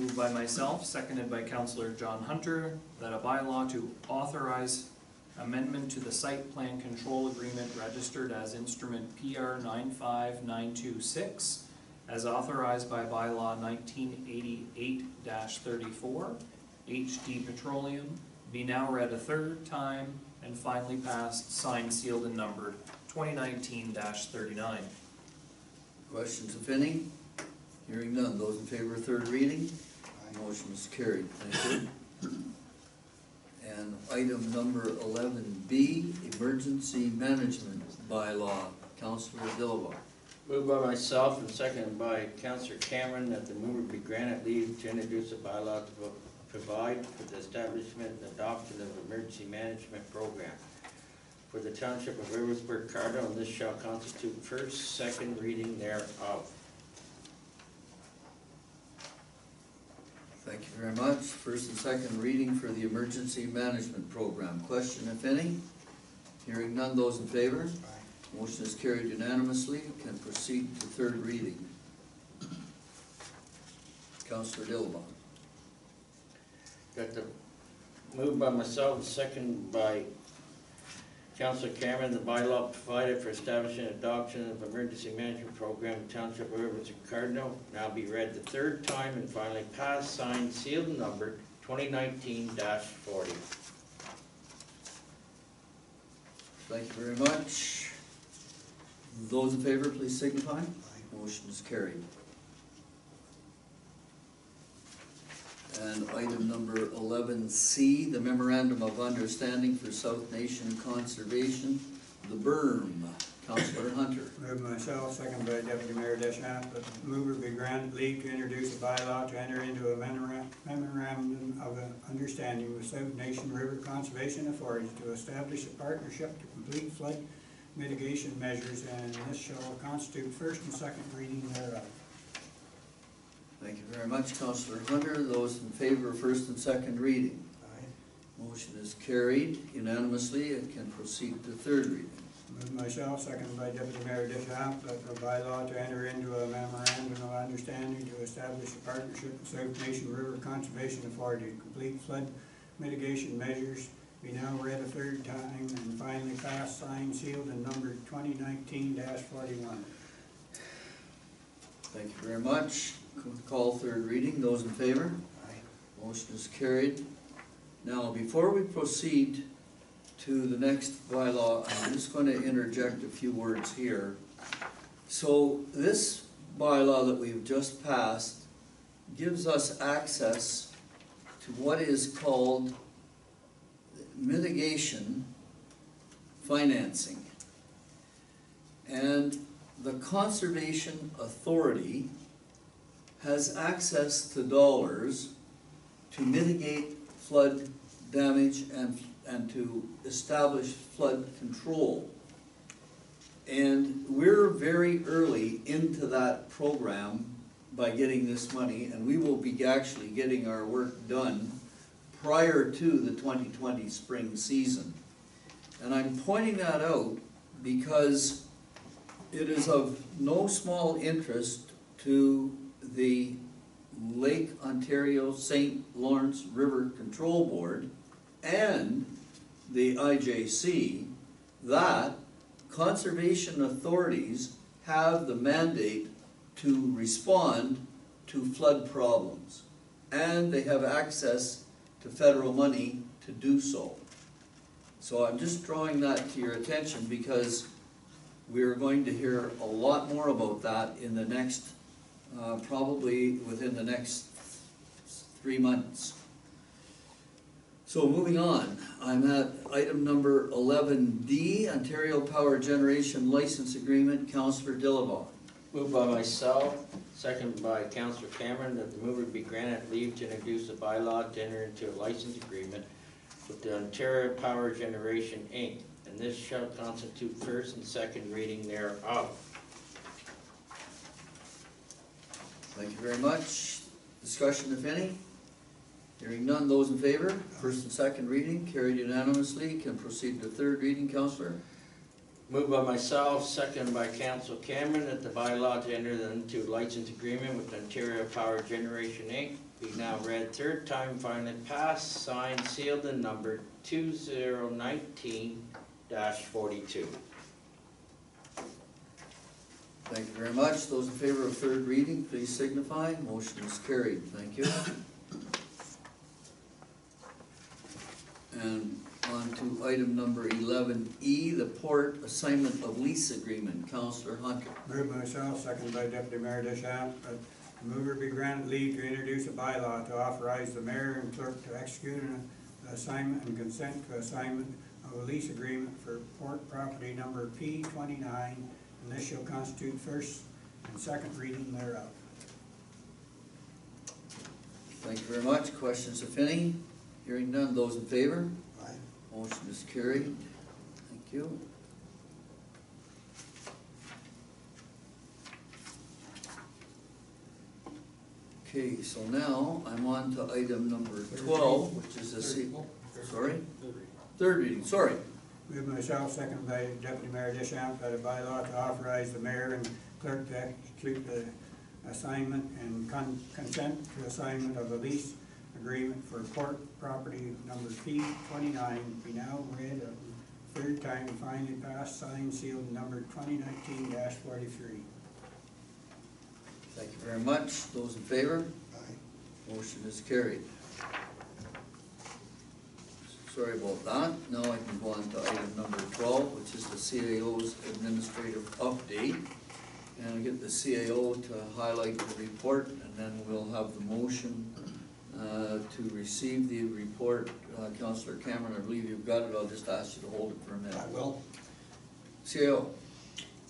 Moved by myself, seconded by Counselor John Hunter, that a bylaw to authorize amendment to the site plan control agreement registered as instrument PR nine five nine two six, as authorized by bylaw 1988-34, HD Petroleum, be now read a third time and finally passed, signed, sealed, and numbered 2019-39. Questions, if any? Hearing none. Those in favor of third reading? Motion is carried. Thank you. And item number eleven B, emergency management bylaw. Counselor Dillabaugh. Moved by myself and seconded by Councillor Cameron that the mover be granted leave to introduce a bylaw to pro- provide for the establishment and adoption of emergency management program for the township of Edwardsburgh, Cardinal, and this shall constitute first, second reading thereof. Thank you very much. First and second reading for the emergency management program. Question, if any? Hearing none. Those in favor? Aye. Motion is carried unanimously, can proceed to third reading. Counselor Dillabaugh. Got the, move by myself and seconded by Councillor Cameron, the bylaw provided for establishing and adoption of emergency management program in Township of Riverton Cardinal, now be read the third time and finally passed, signed, sealed, and numbered 2019-40. Thank you very much. Those in favor, please signify. Aye. Motion is carried. And item number eleven C, the memorandum of understanding for South Nation Conservation, the berm. Counselor Hunter. Moved myself, second by Deputy Mayor Deschamps, the mover be granted leave to introduce a bylaw to enter into a memorandum of understanding with South Nation River Conservation Authority to establish a partnership to complete flood mitigation measures, and this shall constitute first and second reading thereof. Thank you very much, Counselor Hunter. Those in favor of first and second reading. Aye. Motion is carried unanimously. It can proceed to third reading. Moved myself, second by Deputy Mayor Deschamps, that the bylaw to enter into a memorandum of understanding to establish a partnership with South Nation River Conservation Authority to complete flood mitigation measures be now read a third time and finally passed, signed, sealed, and numbered 2019-41. Thank you very much. Call third reading. Those in favor? Aye. Motion is carried. Now, before we proceed to the next bylaw, I'm just going to interject a few words here. So this bylaw that we've just passed gives us access to what is called mitigation financing. And the Conservation Authority has access to dollars to mitigate flood damage and, and to establish flood control. And we're very early into that program by getting this money, and we will be actually getting our work done prior to the twenty twenty spring season. And I'm pointing that out because it is of no small interest to the Lake Ontario St. Lawrence River Control Board and the IJC that conservation authorities have the mandate to respond to flood problems. And they have access to federal money to do so. So I'm just drawing that to your attention because we're going to hear a lot more about that in the next, uh, probably within the next three months. So moving on, I'm at item number eleven D, Ontario Power Generation License Agreement, Councillor Dillabaugh. Moved by myself, second by Councillor Cameron, that the mover be granted leave to introduce a bylaw to enter into a license agreement with the Ontario Power Generation, Inc., and this shall constitute first and second reading thereof. Thank you very much. Discussion, if any? Hearing none, those in favor? First and second reading, carried unanimously. Can proceed to third reading, Counselor? Moved by myself, second by Council Cameron, that the bylaw to enter into license agreement with Ontario Power Generation, Inc. be now read third time, finally passed, signed, sealed, and numbered two zero nineteen forty-two. Thank you very much. Those in favor of third reading, please signify. Motion is carried. Thank you. And on to item number eleven E, the port assignment of lease agreement. Counselor Hunter. Moved by myself, seconded by Deputy Mayor Deschamps, the mover be granted leave to introduce a bylaw to authorize the mayor and clerk to execute an assignment and consent to assignment of a lease agreement for port property number P twenty-nine, and this shall constitute first and second reading thereof. Thank you very much. Questions, if any? Hearing none, those in favor? Aye. Motion is carried. Thank you. Okay, so now I'm on to item number twelve, which is the C, sorry? Third reading, sorry. Moved by myself, seconded by Deputy Mayor Deschamps, that a bylaw to authorize the mayor and clerk to execute the assignment and con- consent to assignment of a lease agreement for port property number P twenty-nine be now read a third time and finally passed, signed, sealed, number numbered twenty nineteen forty-three. Thank you very much. Those in favor? Aye. Motion is carried. Sorry about that. Now I can go on to item number twelve, which is the CAO's administrative update. And I get the CAO to highlight the report, and then we'll have the motion uh, to receive the report. Uh, Counselor Cameron, I believe you've got it. I'll just ask you to hold it for a minute. I will. CAO.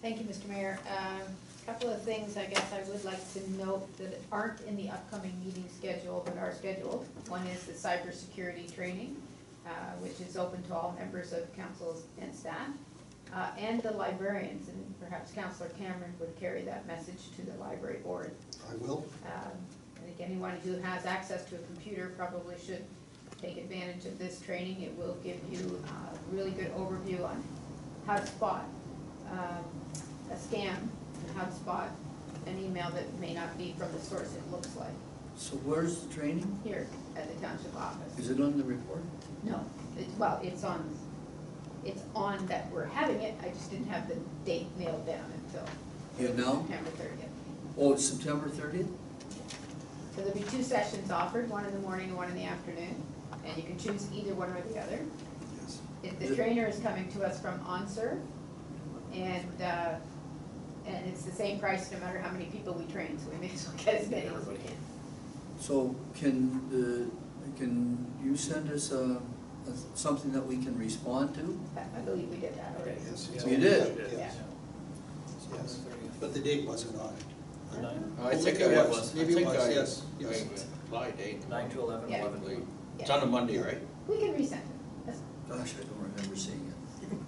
Thank you, Mr. Mayor. Um, Couple of things I guess I would like to note that aren't in the upcoming meeting schedule but are scheduled. One is the cybersecurity training, uh, which is open to all members of councils and staff, uh, and the librarians, and perhaps Councillor Cameron would carry that message to the library board. I will. Um, I think anyone who has access to a computer probably should take advantage of this training. It will give you a really good overview on how to spot um, a scam, and how to spot an email that may not be from the source it looks like, So where's the training? here at the township office. Is it on the report? No, it, well, it's on, it's on that we're having it, I just didn't have the date nailed down until Yeah, now? September thirtieth. Oh, it's September thirtieth? So there'll be two sessions offered, one in the morning and one in the afternoon, and you can choose either one or the other. Yes. If the trainer is coming to us from OnServe, and, uh, and it's the same price no matter how many people we train, so we may as well get as many as we can. So can the, can you send us a, a- something that we can respond to? I I believe we did that already. Yes. You did? Yes. Yes. But the date wasn't on it. I think Maybe I it was, was. I Maybe it was, I, yes, yes. wait, wait, date. Nine to eleven, Yeah. eleven. It's on a Monday, right? We can resend it. That's- Gosh, I don't remember seeing it.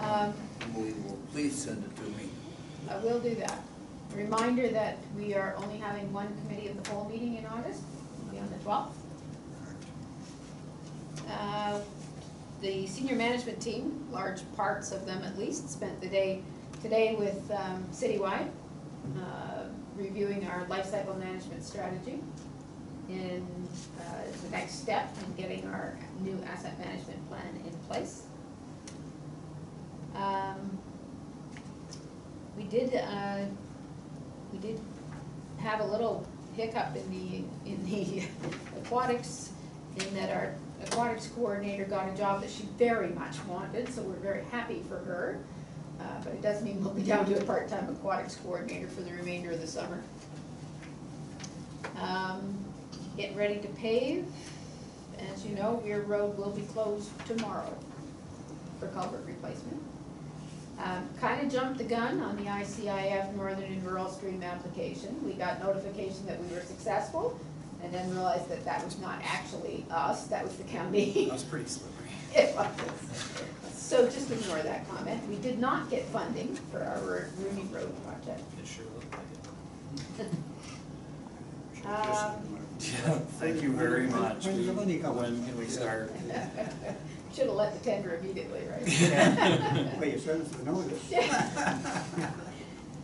Um, Unbelievable. Please send it to me. I will do that. Reminder that we are only having one committee of the whole meeting in August, be on the twelfth. Uh, The senior management team, large parts of them at least, spent the day today with um, Citywide, uh, reviewing our life cycle management strategy in uh, the next step in getting our new asset management plan in place. Um, We did, uh, we did have a little hiccup in the, in the aquatics, in that our aquatics coordinator got a job that she very much wanted, so we're very happy for her. Uh, but it does mean we'll be down to a part-time aquatics coordinator for the remainder of the summer. Um, Getting ready to pave, as you know, Weir Road will be closed tomorrow for culvert replacement. Um, kinda jumped the gun on the ICIF Northern and Rural Stream application. We got notification that we were successful, and then realized that that was not actually us, that was the county. That was pretty slippery. It was. So just ignore that comment. We did not get funding for our Rooney Road project. It sure looked like it. Um, Yeah, thank you very much. When's the? When can we start? Should have let the tender immediately, right? Well, you sent us the notice.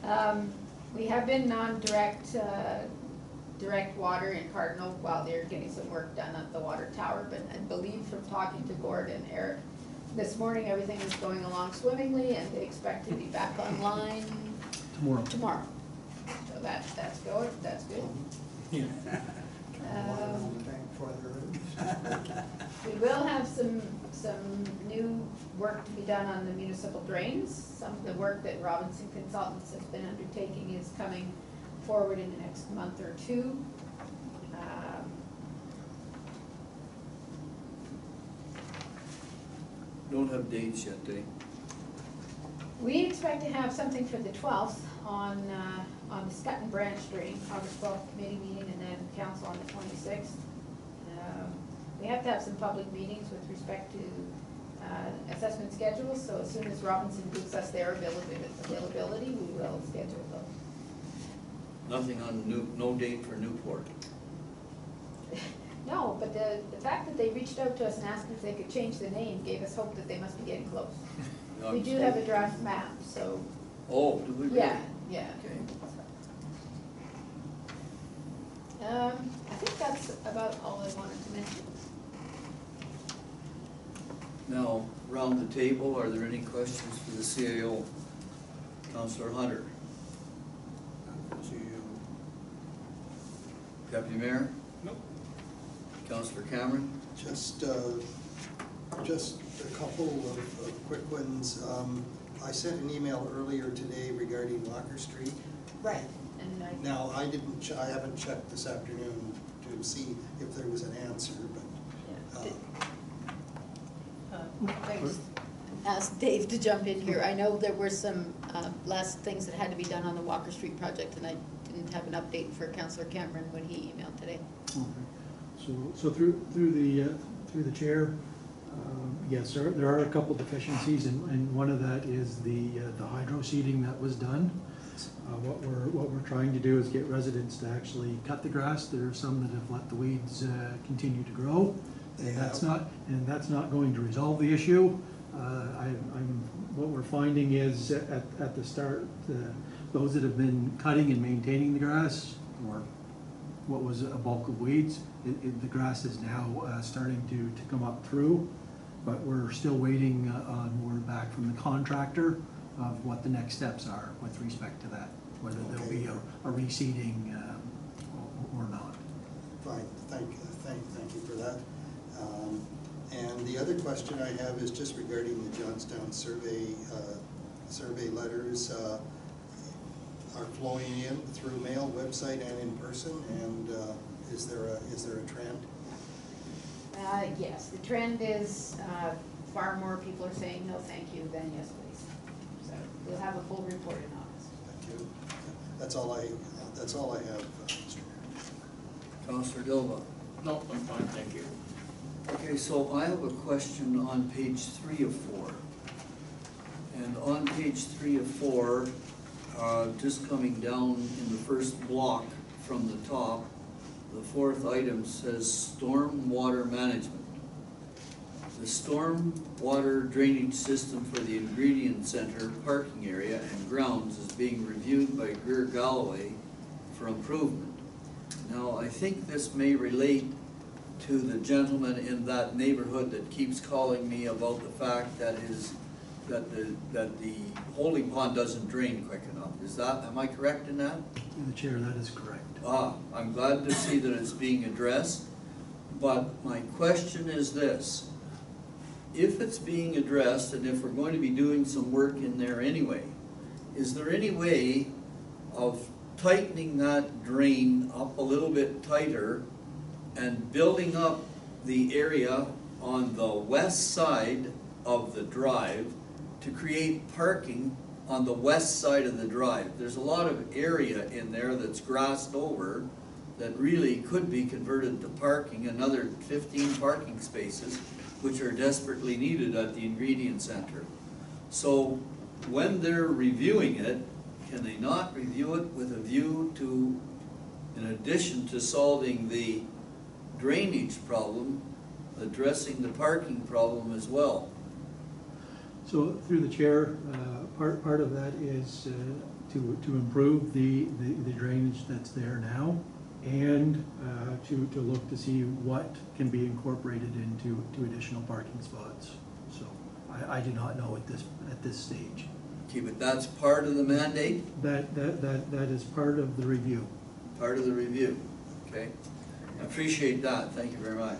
Um, we have been non-direct, uh, direct water in Cardinal while they're getting some work done at the water tower, but I believe from talking to Gord and Eric this morning, everything is going along swimmingly and they expect to be back online Tomorrow. tomorrow. So that, that's good, that's good. Yeah. Um, For the- We will have some, some new work to be done on the municipal drains. Some of the work that Robinson Consultants has been undertaking is coming forward in the next month or two. Um, Don't have dates yet, eh? We expect to have something for the twelfth on, uh, on the Scutton Branch drain, August twelfth committee meeting, and then council on the twenty-sixth. Um, We have to have some public meetings with respect to, uh, assessment schedules, so as soon as Robinson gives us their availability, availability, we will schedule those. Nothing on new, no date for Newport. No, but the, the fact that they reached out to us and asked if they could change the name gave us hope that they must be getting close. We do have a draft map, so, Oh, do we really? yeah, yeah. Okay. Um, I think that's about all I wanted to mention. Now, round the table, are there any questions for the CAO? Counselor Hunter, See. Deputy Mayor, Nope. Counselor Cameron? Just, uh, just a couple of, of quick ones. Um, I sent an email earlier today regarding Walker Street. Right. And I, Now, I didn't, ch- I haven't checked this afternoon to see if there was an answer, but, yeah, uh, just asked Dave to jump in here. I know there were some uh, last things that had to be done on the Walker Street project, and I didn't have an update for Counselor Cameron when he emailed today. Okay. So, so through, through the, uh, through the chair, um, yes, there, there are a couple deficiencies, and, and one of that is the, uh, the hydro seeding that was done. Uh, What we're, what we're trying to do is get residents to actually cut the grass. There are some that have let the weeds uh, continue to grow. And that's not, and that's not going to resolve the issue. Uh, I, I'm, what we're finding is at, at the start, uh, those that have been cutting and maintaining the grass, or what was a bulk of weeds, it, it, the grass is now, uh, starting to, to come up through. But we're still waiting uh, on word back from the contractor of what the next steps are with respect to that, whether there'll be a, a reseeding, um, or, or not. fine, thank, thank, thank you for that. Um, And the other question I have is just regarding the Johnstown survey, uh, survey letters, uh, are flowing in through mail, website, and in person, and uh, is there a, is there a trend? Uh, yes, the trend is, uh, far more people are saying no, thank you, than yes, please. So we'll have a full report in August. Thank you. That's all I, that's all I have, uh, Mr. Mayor. Counselor Dillabaugh? No, I'm fine, thank you. Okay, so I have a question on page three of four. And on page three of four, uh, just coming down in the first block from the top, the fourth item says storm water management. The storm water drainage system for the Ingredion Center parking area and grounds is being reviewed by Greer Galloway for improvement. Now, I think this may relate to the gentleman in that neighborhood that keeps calling me about the fact that his, that the, that the holding pond doesn't drain quick enough. Is that, am I correct in that? Through the chair, that is correct. Ah, I'm glad to see that it's being addressed, but my question is this. If it's being addressed, and if we're going to be doing some work in there anyway, is there any way of tightening that drain up a little bit tighter and building up the area on the west side of the drive to create parking on the west side of the drive. There's a lot of area in there that's grassed over that really could be converted to parking, another fifteen parking spaces, which are desperately needed at the Ingredion Center. So when they're reviewing it, can they not review it with a view to, in addition to solving the drainage problem, addressing the parking problem as well? So through the chair, uh, part, part of that is uh, to, to improve the, the the drainage that's there now and uh, to, to look to see what can be incorporated into, to additional parking spots. So I, I do not know at this, at this stage. Okay, but that's part of the mandate, That, that, that, that is part of the review. part of the review, okay? I Appreciate that, thank you very much.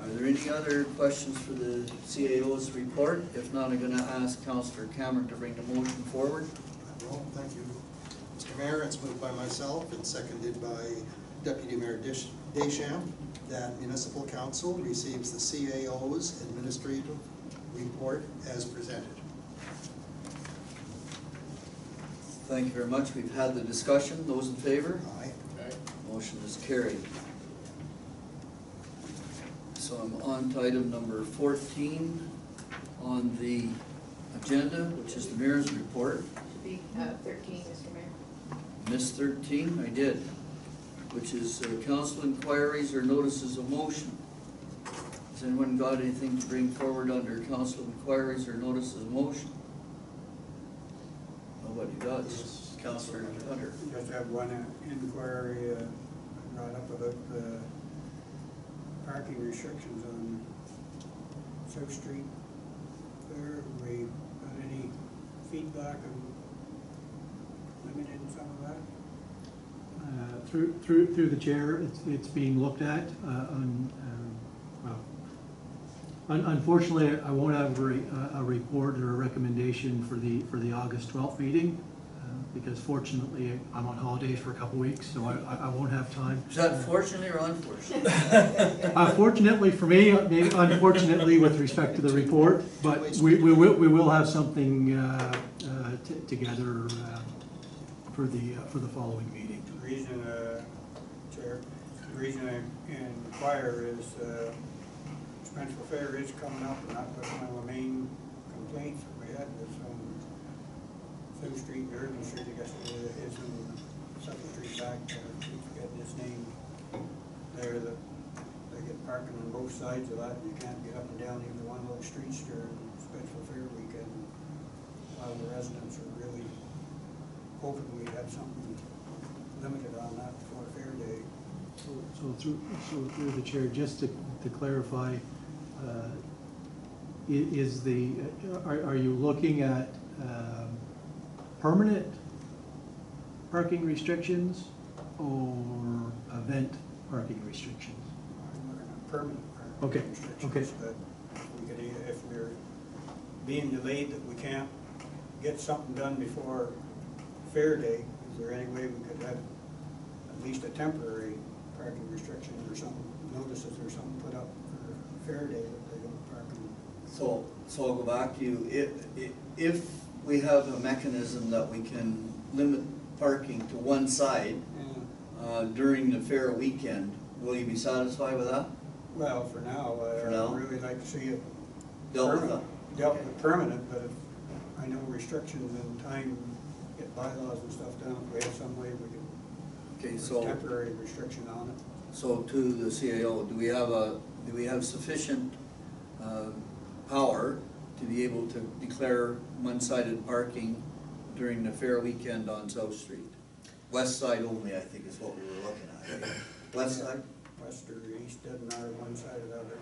Are there any other questions for the CAO's report? If not, I'm gonna ask Counselor Cameron to bring the motion forward. I will, thank you. Mr. Mayor, it's moved by myself and seconded by Deputy Mayor Dish- Deschamps that municipal council receives the CAO's administrative report as presented. Thank you very much, we've had the discussion, those in favor? Aye. Motion is carried. So I'm on to item number fourteen on the agenda, which is the mayor's report. Should be uh, thirteen, Mr. Mayor. Miss thirteen, I did, which is uh, council inquiries or notices of motion. Has anyone got anything to bring forward under council inquiries or notices of motion? Nobody does. Councilor Hunter. Just have one inquiry uh, brought up about the parking restrictions on South Street. There, we got any feedback on limiting some of that? Uh, Through, through, through the chair, it's, it's being looked at uh, on, um, well, un- unfortunately, I won't have a, re- a- a report or a recommendation for the, for the August twelfth meeting, uh, because fortunately, I'm on holidays for a couple weeks, so I, I- I won't have time. Is that fortunately or unfortunately? Uh, Fortunately for me, maybe unfortunately with respect to the report, but we, we will, we will have something uh, uh, t- together uh, for the, uh, for the following meeting. The reason, uh, Chair, the reason I inquire is, uh, Spencer Fair is coming up, and that was one of the main complaints that we had was on Street, and Street, I guess it is, and Second Street back, uh, keep forgetting his name there, that they get parking on both sides of that, and you can't get up and down even one little street during Spencer Fair weekend. A lot of the residents are really hoping we have something limited on that before Fair Day. So so through, so through the chair, just to, to clarify, uh, i- is the, are, are you looking at um, permanent parking restrictions or event parking restrictions? I'm looking at permanent Okay, parking restrictions. okay. That we could, if we're being delayed, that we can't get something done before Fair Day, is there any way we could have at least a temporary parking restriction or some notices or something put up for Fair Day that they don't park in? So, so I'll go back to you, if, if we have a mechanism that we can limit parking to one side uh, during the fair weekend, will you be satisfied with that? Well, for now, For uh, now? I'd really like to see it Dealt with permanent. that? Dealt with permanent, but if, I know restrictions in time, get bylaws and stuff down, if we have some way we can Okay, put so, temporary restriction on it. so to the CAO, do we have a, do we have sufficient uh, power to be able to declare one-sided parking during the fair weekend on South Street? West side only, I think is what we were looking at. right? West side? West or east, doesn't matter, one side or the other.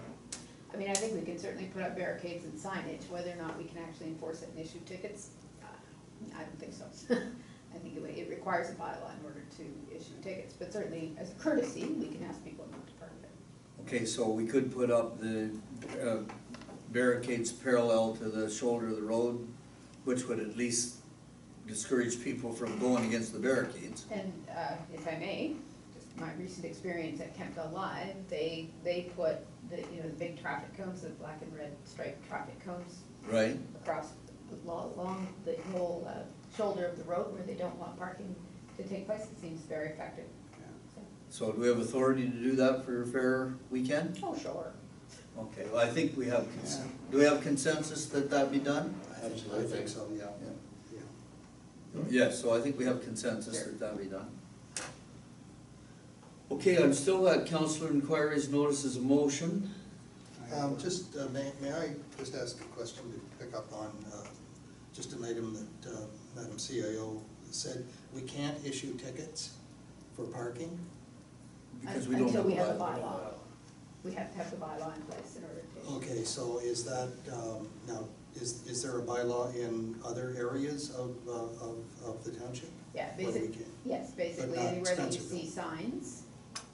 I mean, I think we can certainly put up barricades and signage, whether or not we can actually enforce it and issue tickets, uh, I don't think so. I think it, it requires a bylaw in order to issue tickets, but certainly as a courtesy, we can ask people not to park there. Okay, so we could put up the uh, barricades parallel to the shoulder of the road, which would at least discourage people from going against the barricades. And uh, if I may, just my recent experience at Kemptville Live, they, they put the, you know, the big traffic cones, the black and red striped traffic cones Right, across, the along the whole uh, shoulder of the road where they don't want parking to take place, it seems very effective. So, so do we have authority to do that for your Fair Weekend? Oh, sure. Okay, well, I think we have, cons- do we have consensus that that be done? I think- I think so, yeah, yeah. Yes, so I think we have consensus that that be done. Okay, I'm still at councillor inquiries, notices of motion. Um, just, uh, may, may I just ask a question to pick up on, uh, just an item that, uh, Madam CIO said, we can't issue tickets for parking? Because we don't Until we have have a a bylaw. bylaw. We have to have the bylaw in place in order to. Okay, so is that, um, now, is, is there a bylaw in other areas of, uh, of, of the township? Yeah, Where we basically, can- yes, basically not anywhere that you Spencerville. see signs,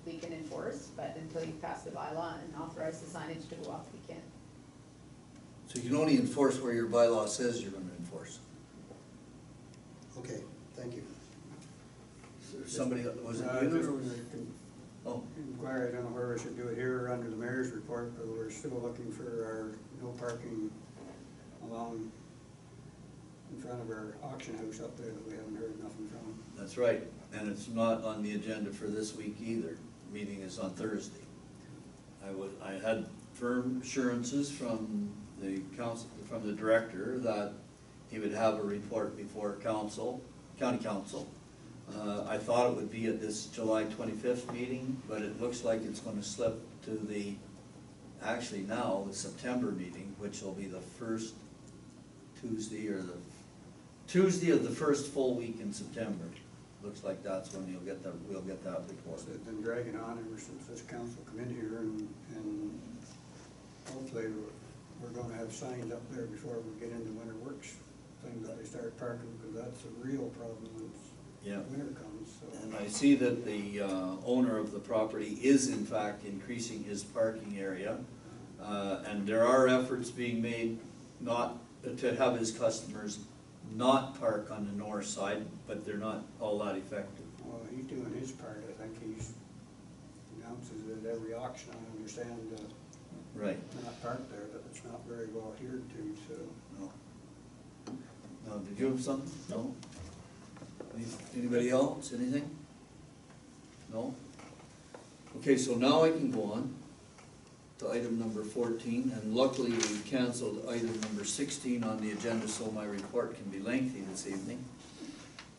we can enforce, but until you pass the bylaw and authorize the signage to go up, we can't. So you can only enforce where your bylaw says you're gonna enforce. Okay, thank you. Somebody, was it you just or was it? Oh, Inquire, I don't know whether we should do it here or under the mayor's report, but we're still looking for our no parking along in front of our auction house up there that we haven't heard nothing from. that's right, and it's not on the agenda for this week either. Meeting is on Thursday. I was, I had firm assurances from the council, from the director that he would have a report before council, county council. Uh, I thought it would be at this July twenty-fifth meeting, but it looks like it's gonna slip to the, actually now, the September meeting, which will be the first Tuesday or the, Tuesday of the first full week in September. Looks like that's when you'll get the, we'll get that report. It's been dragging on ever since this council come in here and, and hopefully we're, we're gonna have signs up there before we get into winter works. Things that they start parking, because that's a real problem when Yeah. winter comes, so. And I see that the uh, owner of the property is in fact increasing his parking area. Uh, And there are efforts being made not, to have his customers not park on the north side, but they're not all that effective. Well, he's doing his part, I think he's announces it at every auction, I understand, uh, Right. not parked there, but it's not very well adhered to, so. No. No, did you have something? No? Any- Anybody else, anything? No? Okay, so now I can go on to item number fourteen, and luckily we canceled item number sixteen on the agenda, so my report can be lengthy this evening.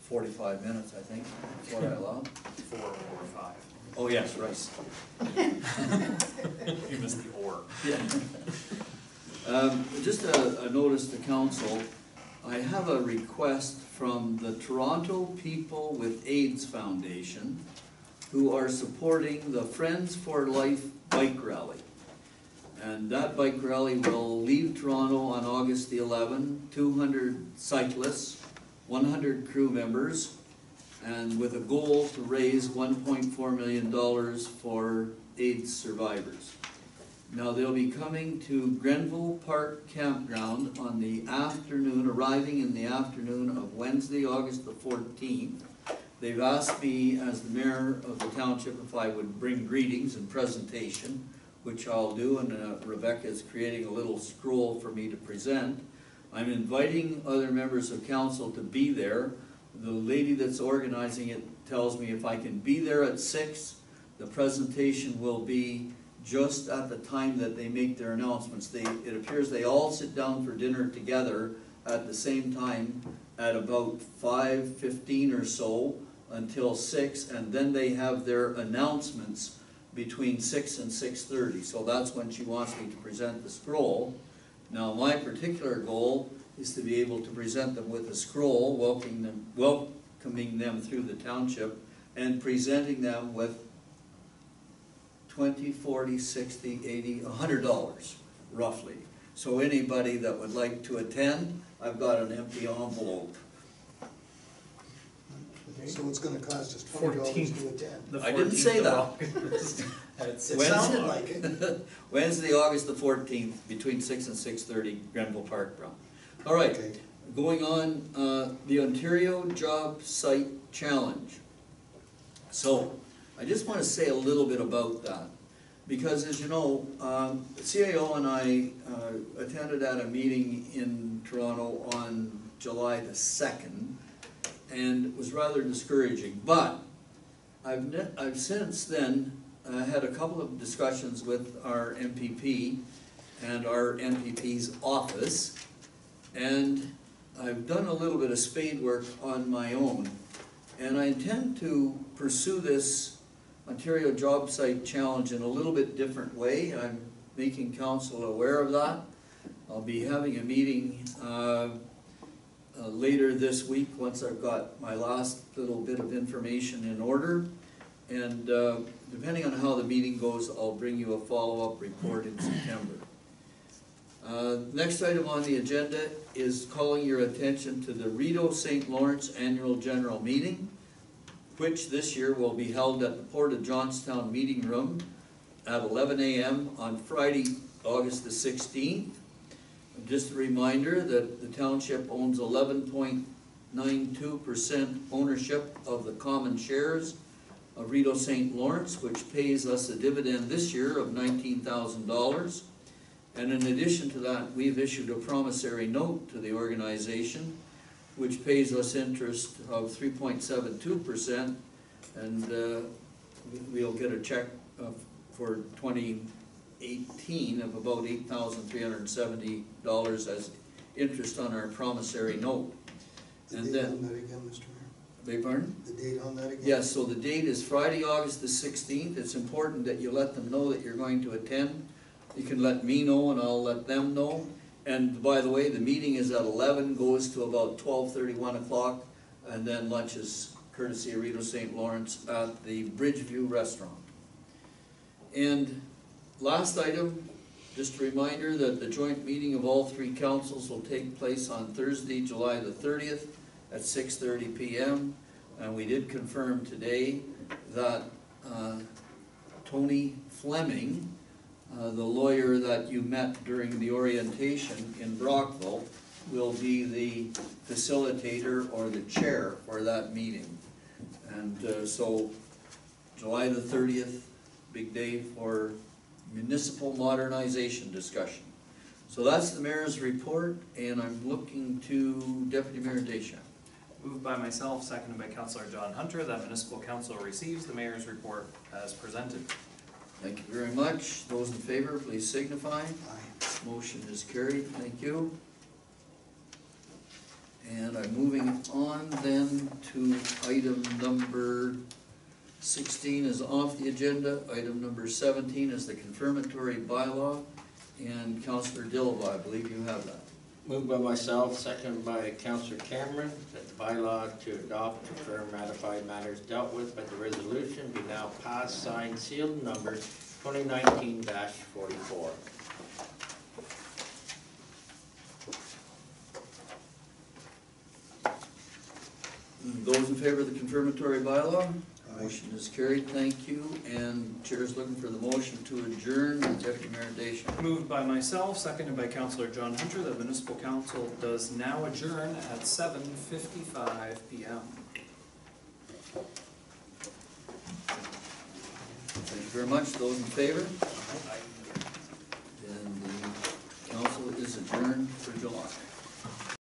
Forty-five minutes, I think, is what I allowed. Four or five. Oh, yes, right. You missed the or. Yeah. Um, just a, a notice to council, I have a request from the Toronto People with AIDS Foundation, who are supporting the Friends for Life Bike Rally. And that bike rally will leave Toronto on August the eleventh, two hundred cyclists, one hundred crew members, and with a goal to raise one point four million dollars for AIDS survivors. Now, they'll be coming to Grenville Park Campground on the afternoon, arriving in the afternoon of Wednesday, August the fourteenth. They've asked me, as the mayor of the township, if I would bring greetings and presentation, which I'll do, and uh, Rebecca is creating a little scroll for me to present. I'm inviting other members of council to be there. The lady that's organizing it tells me if I can be there at six, the presentation will be just at the time that they make their announcements. They, it appears they all sit down for dinner together at the same time at about five fifteen or so until six, and then they have their announcements between six and six thirty. So that's when she wants me to present the scroll. Now, my particular goal is to be able to present them with a scroll, welcoming them, welcoming them through the township, and presenting them with twenty, forty, sixty, eighty, a hundred dollars, roughly. So anybody that would like to attend, I've got an empty envelope. So it's gonna cost us twenty dollars to attend. The I didn't say 14th that. of August It sounded like it. Wednesday, August the fourteenth, between six and six thirty, Grenville Park Ground. All right, Okay. going on, uh, the Ontario Job Site Challenge. So, I just wanna say a little bit about that. because as you know, um, CAO and I uh, attended at a meeting in Toronto on July the second, and it was rather discouraging, but I've, I've since then uh, had a couple of discussions with our MPP and our MPP's office, and I've done a little bit of spade work on my own. And I intend to pursue this Ontario Job Site Challenge in a little bit different way. I'm making council aware of that. I'll be having a meeting uh, uh, later this week, once I've got my last little bit of information in order. And uh, depending on how the meeting goes, I'll bring you a follow-up report in September. Uh, Next item on the agenda is calling your attention to the Rideau St. Lawrence Annual General Meeting, which this year will be held at the Port of Johnstown Meeting Room at eleven AM on Friday, August the sixteenth. Just a reminder that the township owns eleven point nine two percent ownership of the common shares of Rideau St. Lawrence, which pays us a dividend this year of nineteen thousand dollars. And in addition to that, we've issued a promissory note to the organization, which pays us interest of three point seven two percent. And uh, we- we'll get a check of- for twenty eighteen of about eight thousand three hundred and seventy dollars as interest on our promissory note. The And date then- on that again, Mr. Beg pardon? The date on that again? Yes, so the date is Friday, August the sixteenth. It's important that you let them know that you're going to attend. You can let me know and I'll let them know. And by the way, the meeting is at eleven, goes to about twelve thirty, one o'clock, and then lunch is courtesy of Rideau St. Lawrence at the Bridgeview Restaurant. And last item, just a reminder that the joint meeting of all three councils will take place on Thursday, July the thirtieth at six thirty PM. And we did confirm today that uh, Tony Fleming, uh, the lawyer that you met during the orientation in Brockville, will be the facilitator or the chair for that meeting. And uh, so, July the thirtieth, big day for municipal modernization discussion. So that's the mayor's report, and I'm looking to Deputy Mayor Deschamps. Moved by myself, seconded by Councilor John Hunter, that municipal council receives the mayor's report as presented. Thank you very much. Those in favor, please signify. Motion is carried, thank you. And I'm moving on then to item number sixteen is off the agenda. Item number seventeen is the confirmatory bylaw. And Counselor Dillabaugh, I believe you have that. Moved by myself, seconded by Councillor Cameron, that the bylaw to adopt, confirm, ratify matters dealt with by the resolution be now passed, signed, sealed, numbered twenty nineteen forty-four. Those in favor of the confirmatory bylaw? Motion is carried, thank you. And chair's looking for the motion to adjourn, Deputy Mayor Deschamps. Moved by myself, seconded by Councilor John Hunter, the municipal council does now adjourn at seven fifty-five PM. Thank you very much, those in favor? And the council is adjourned for July.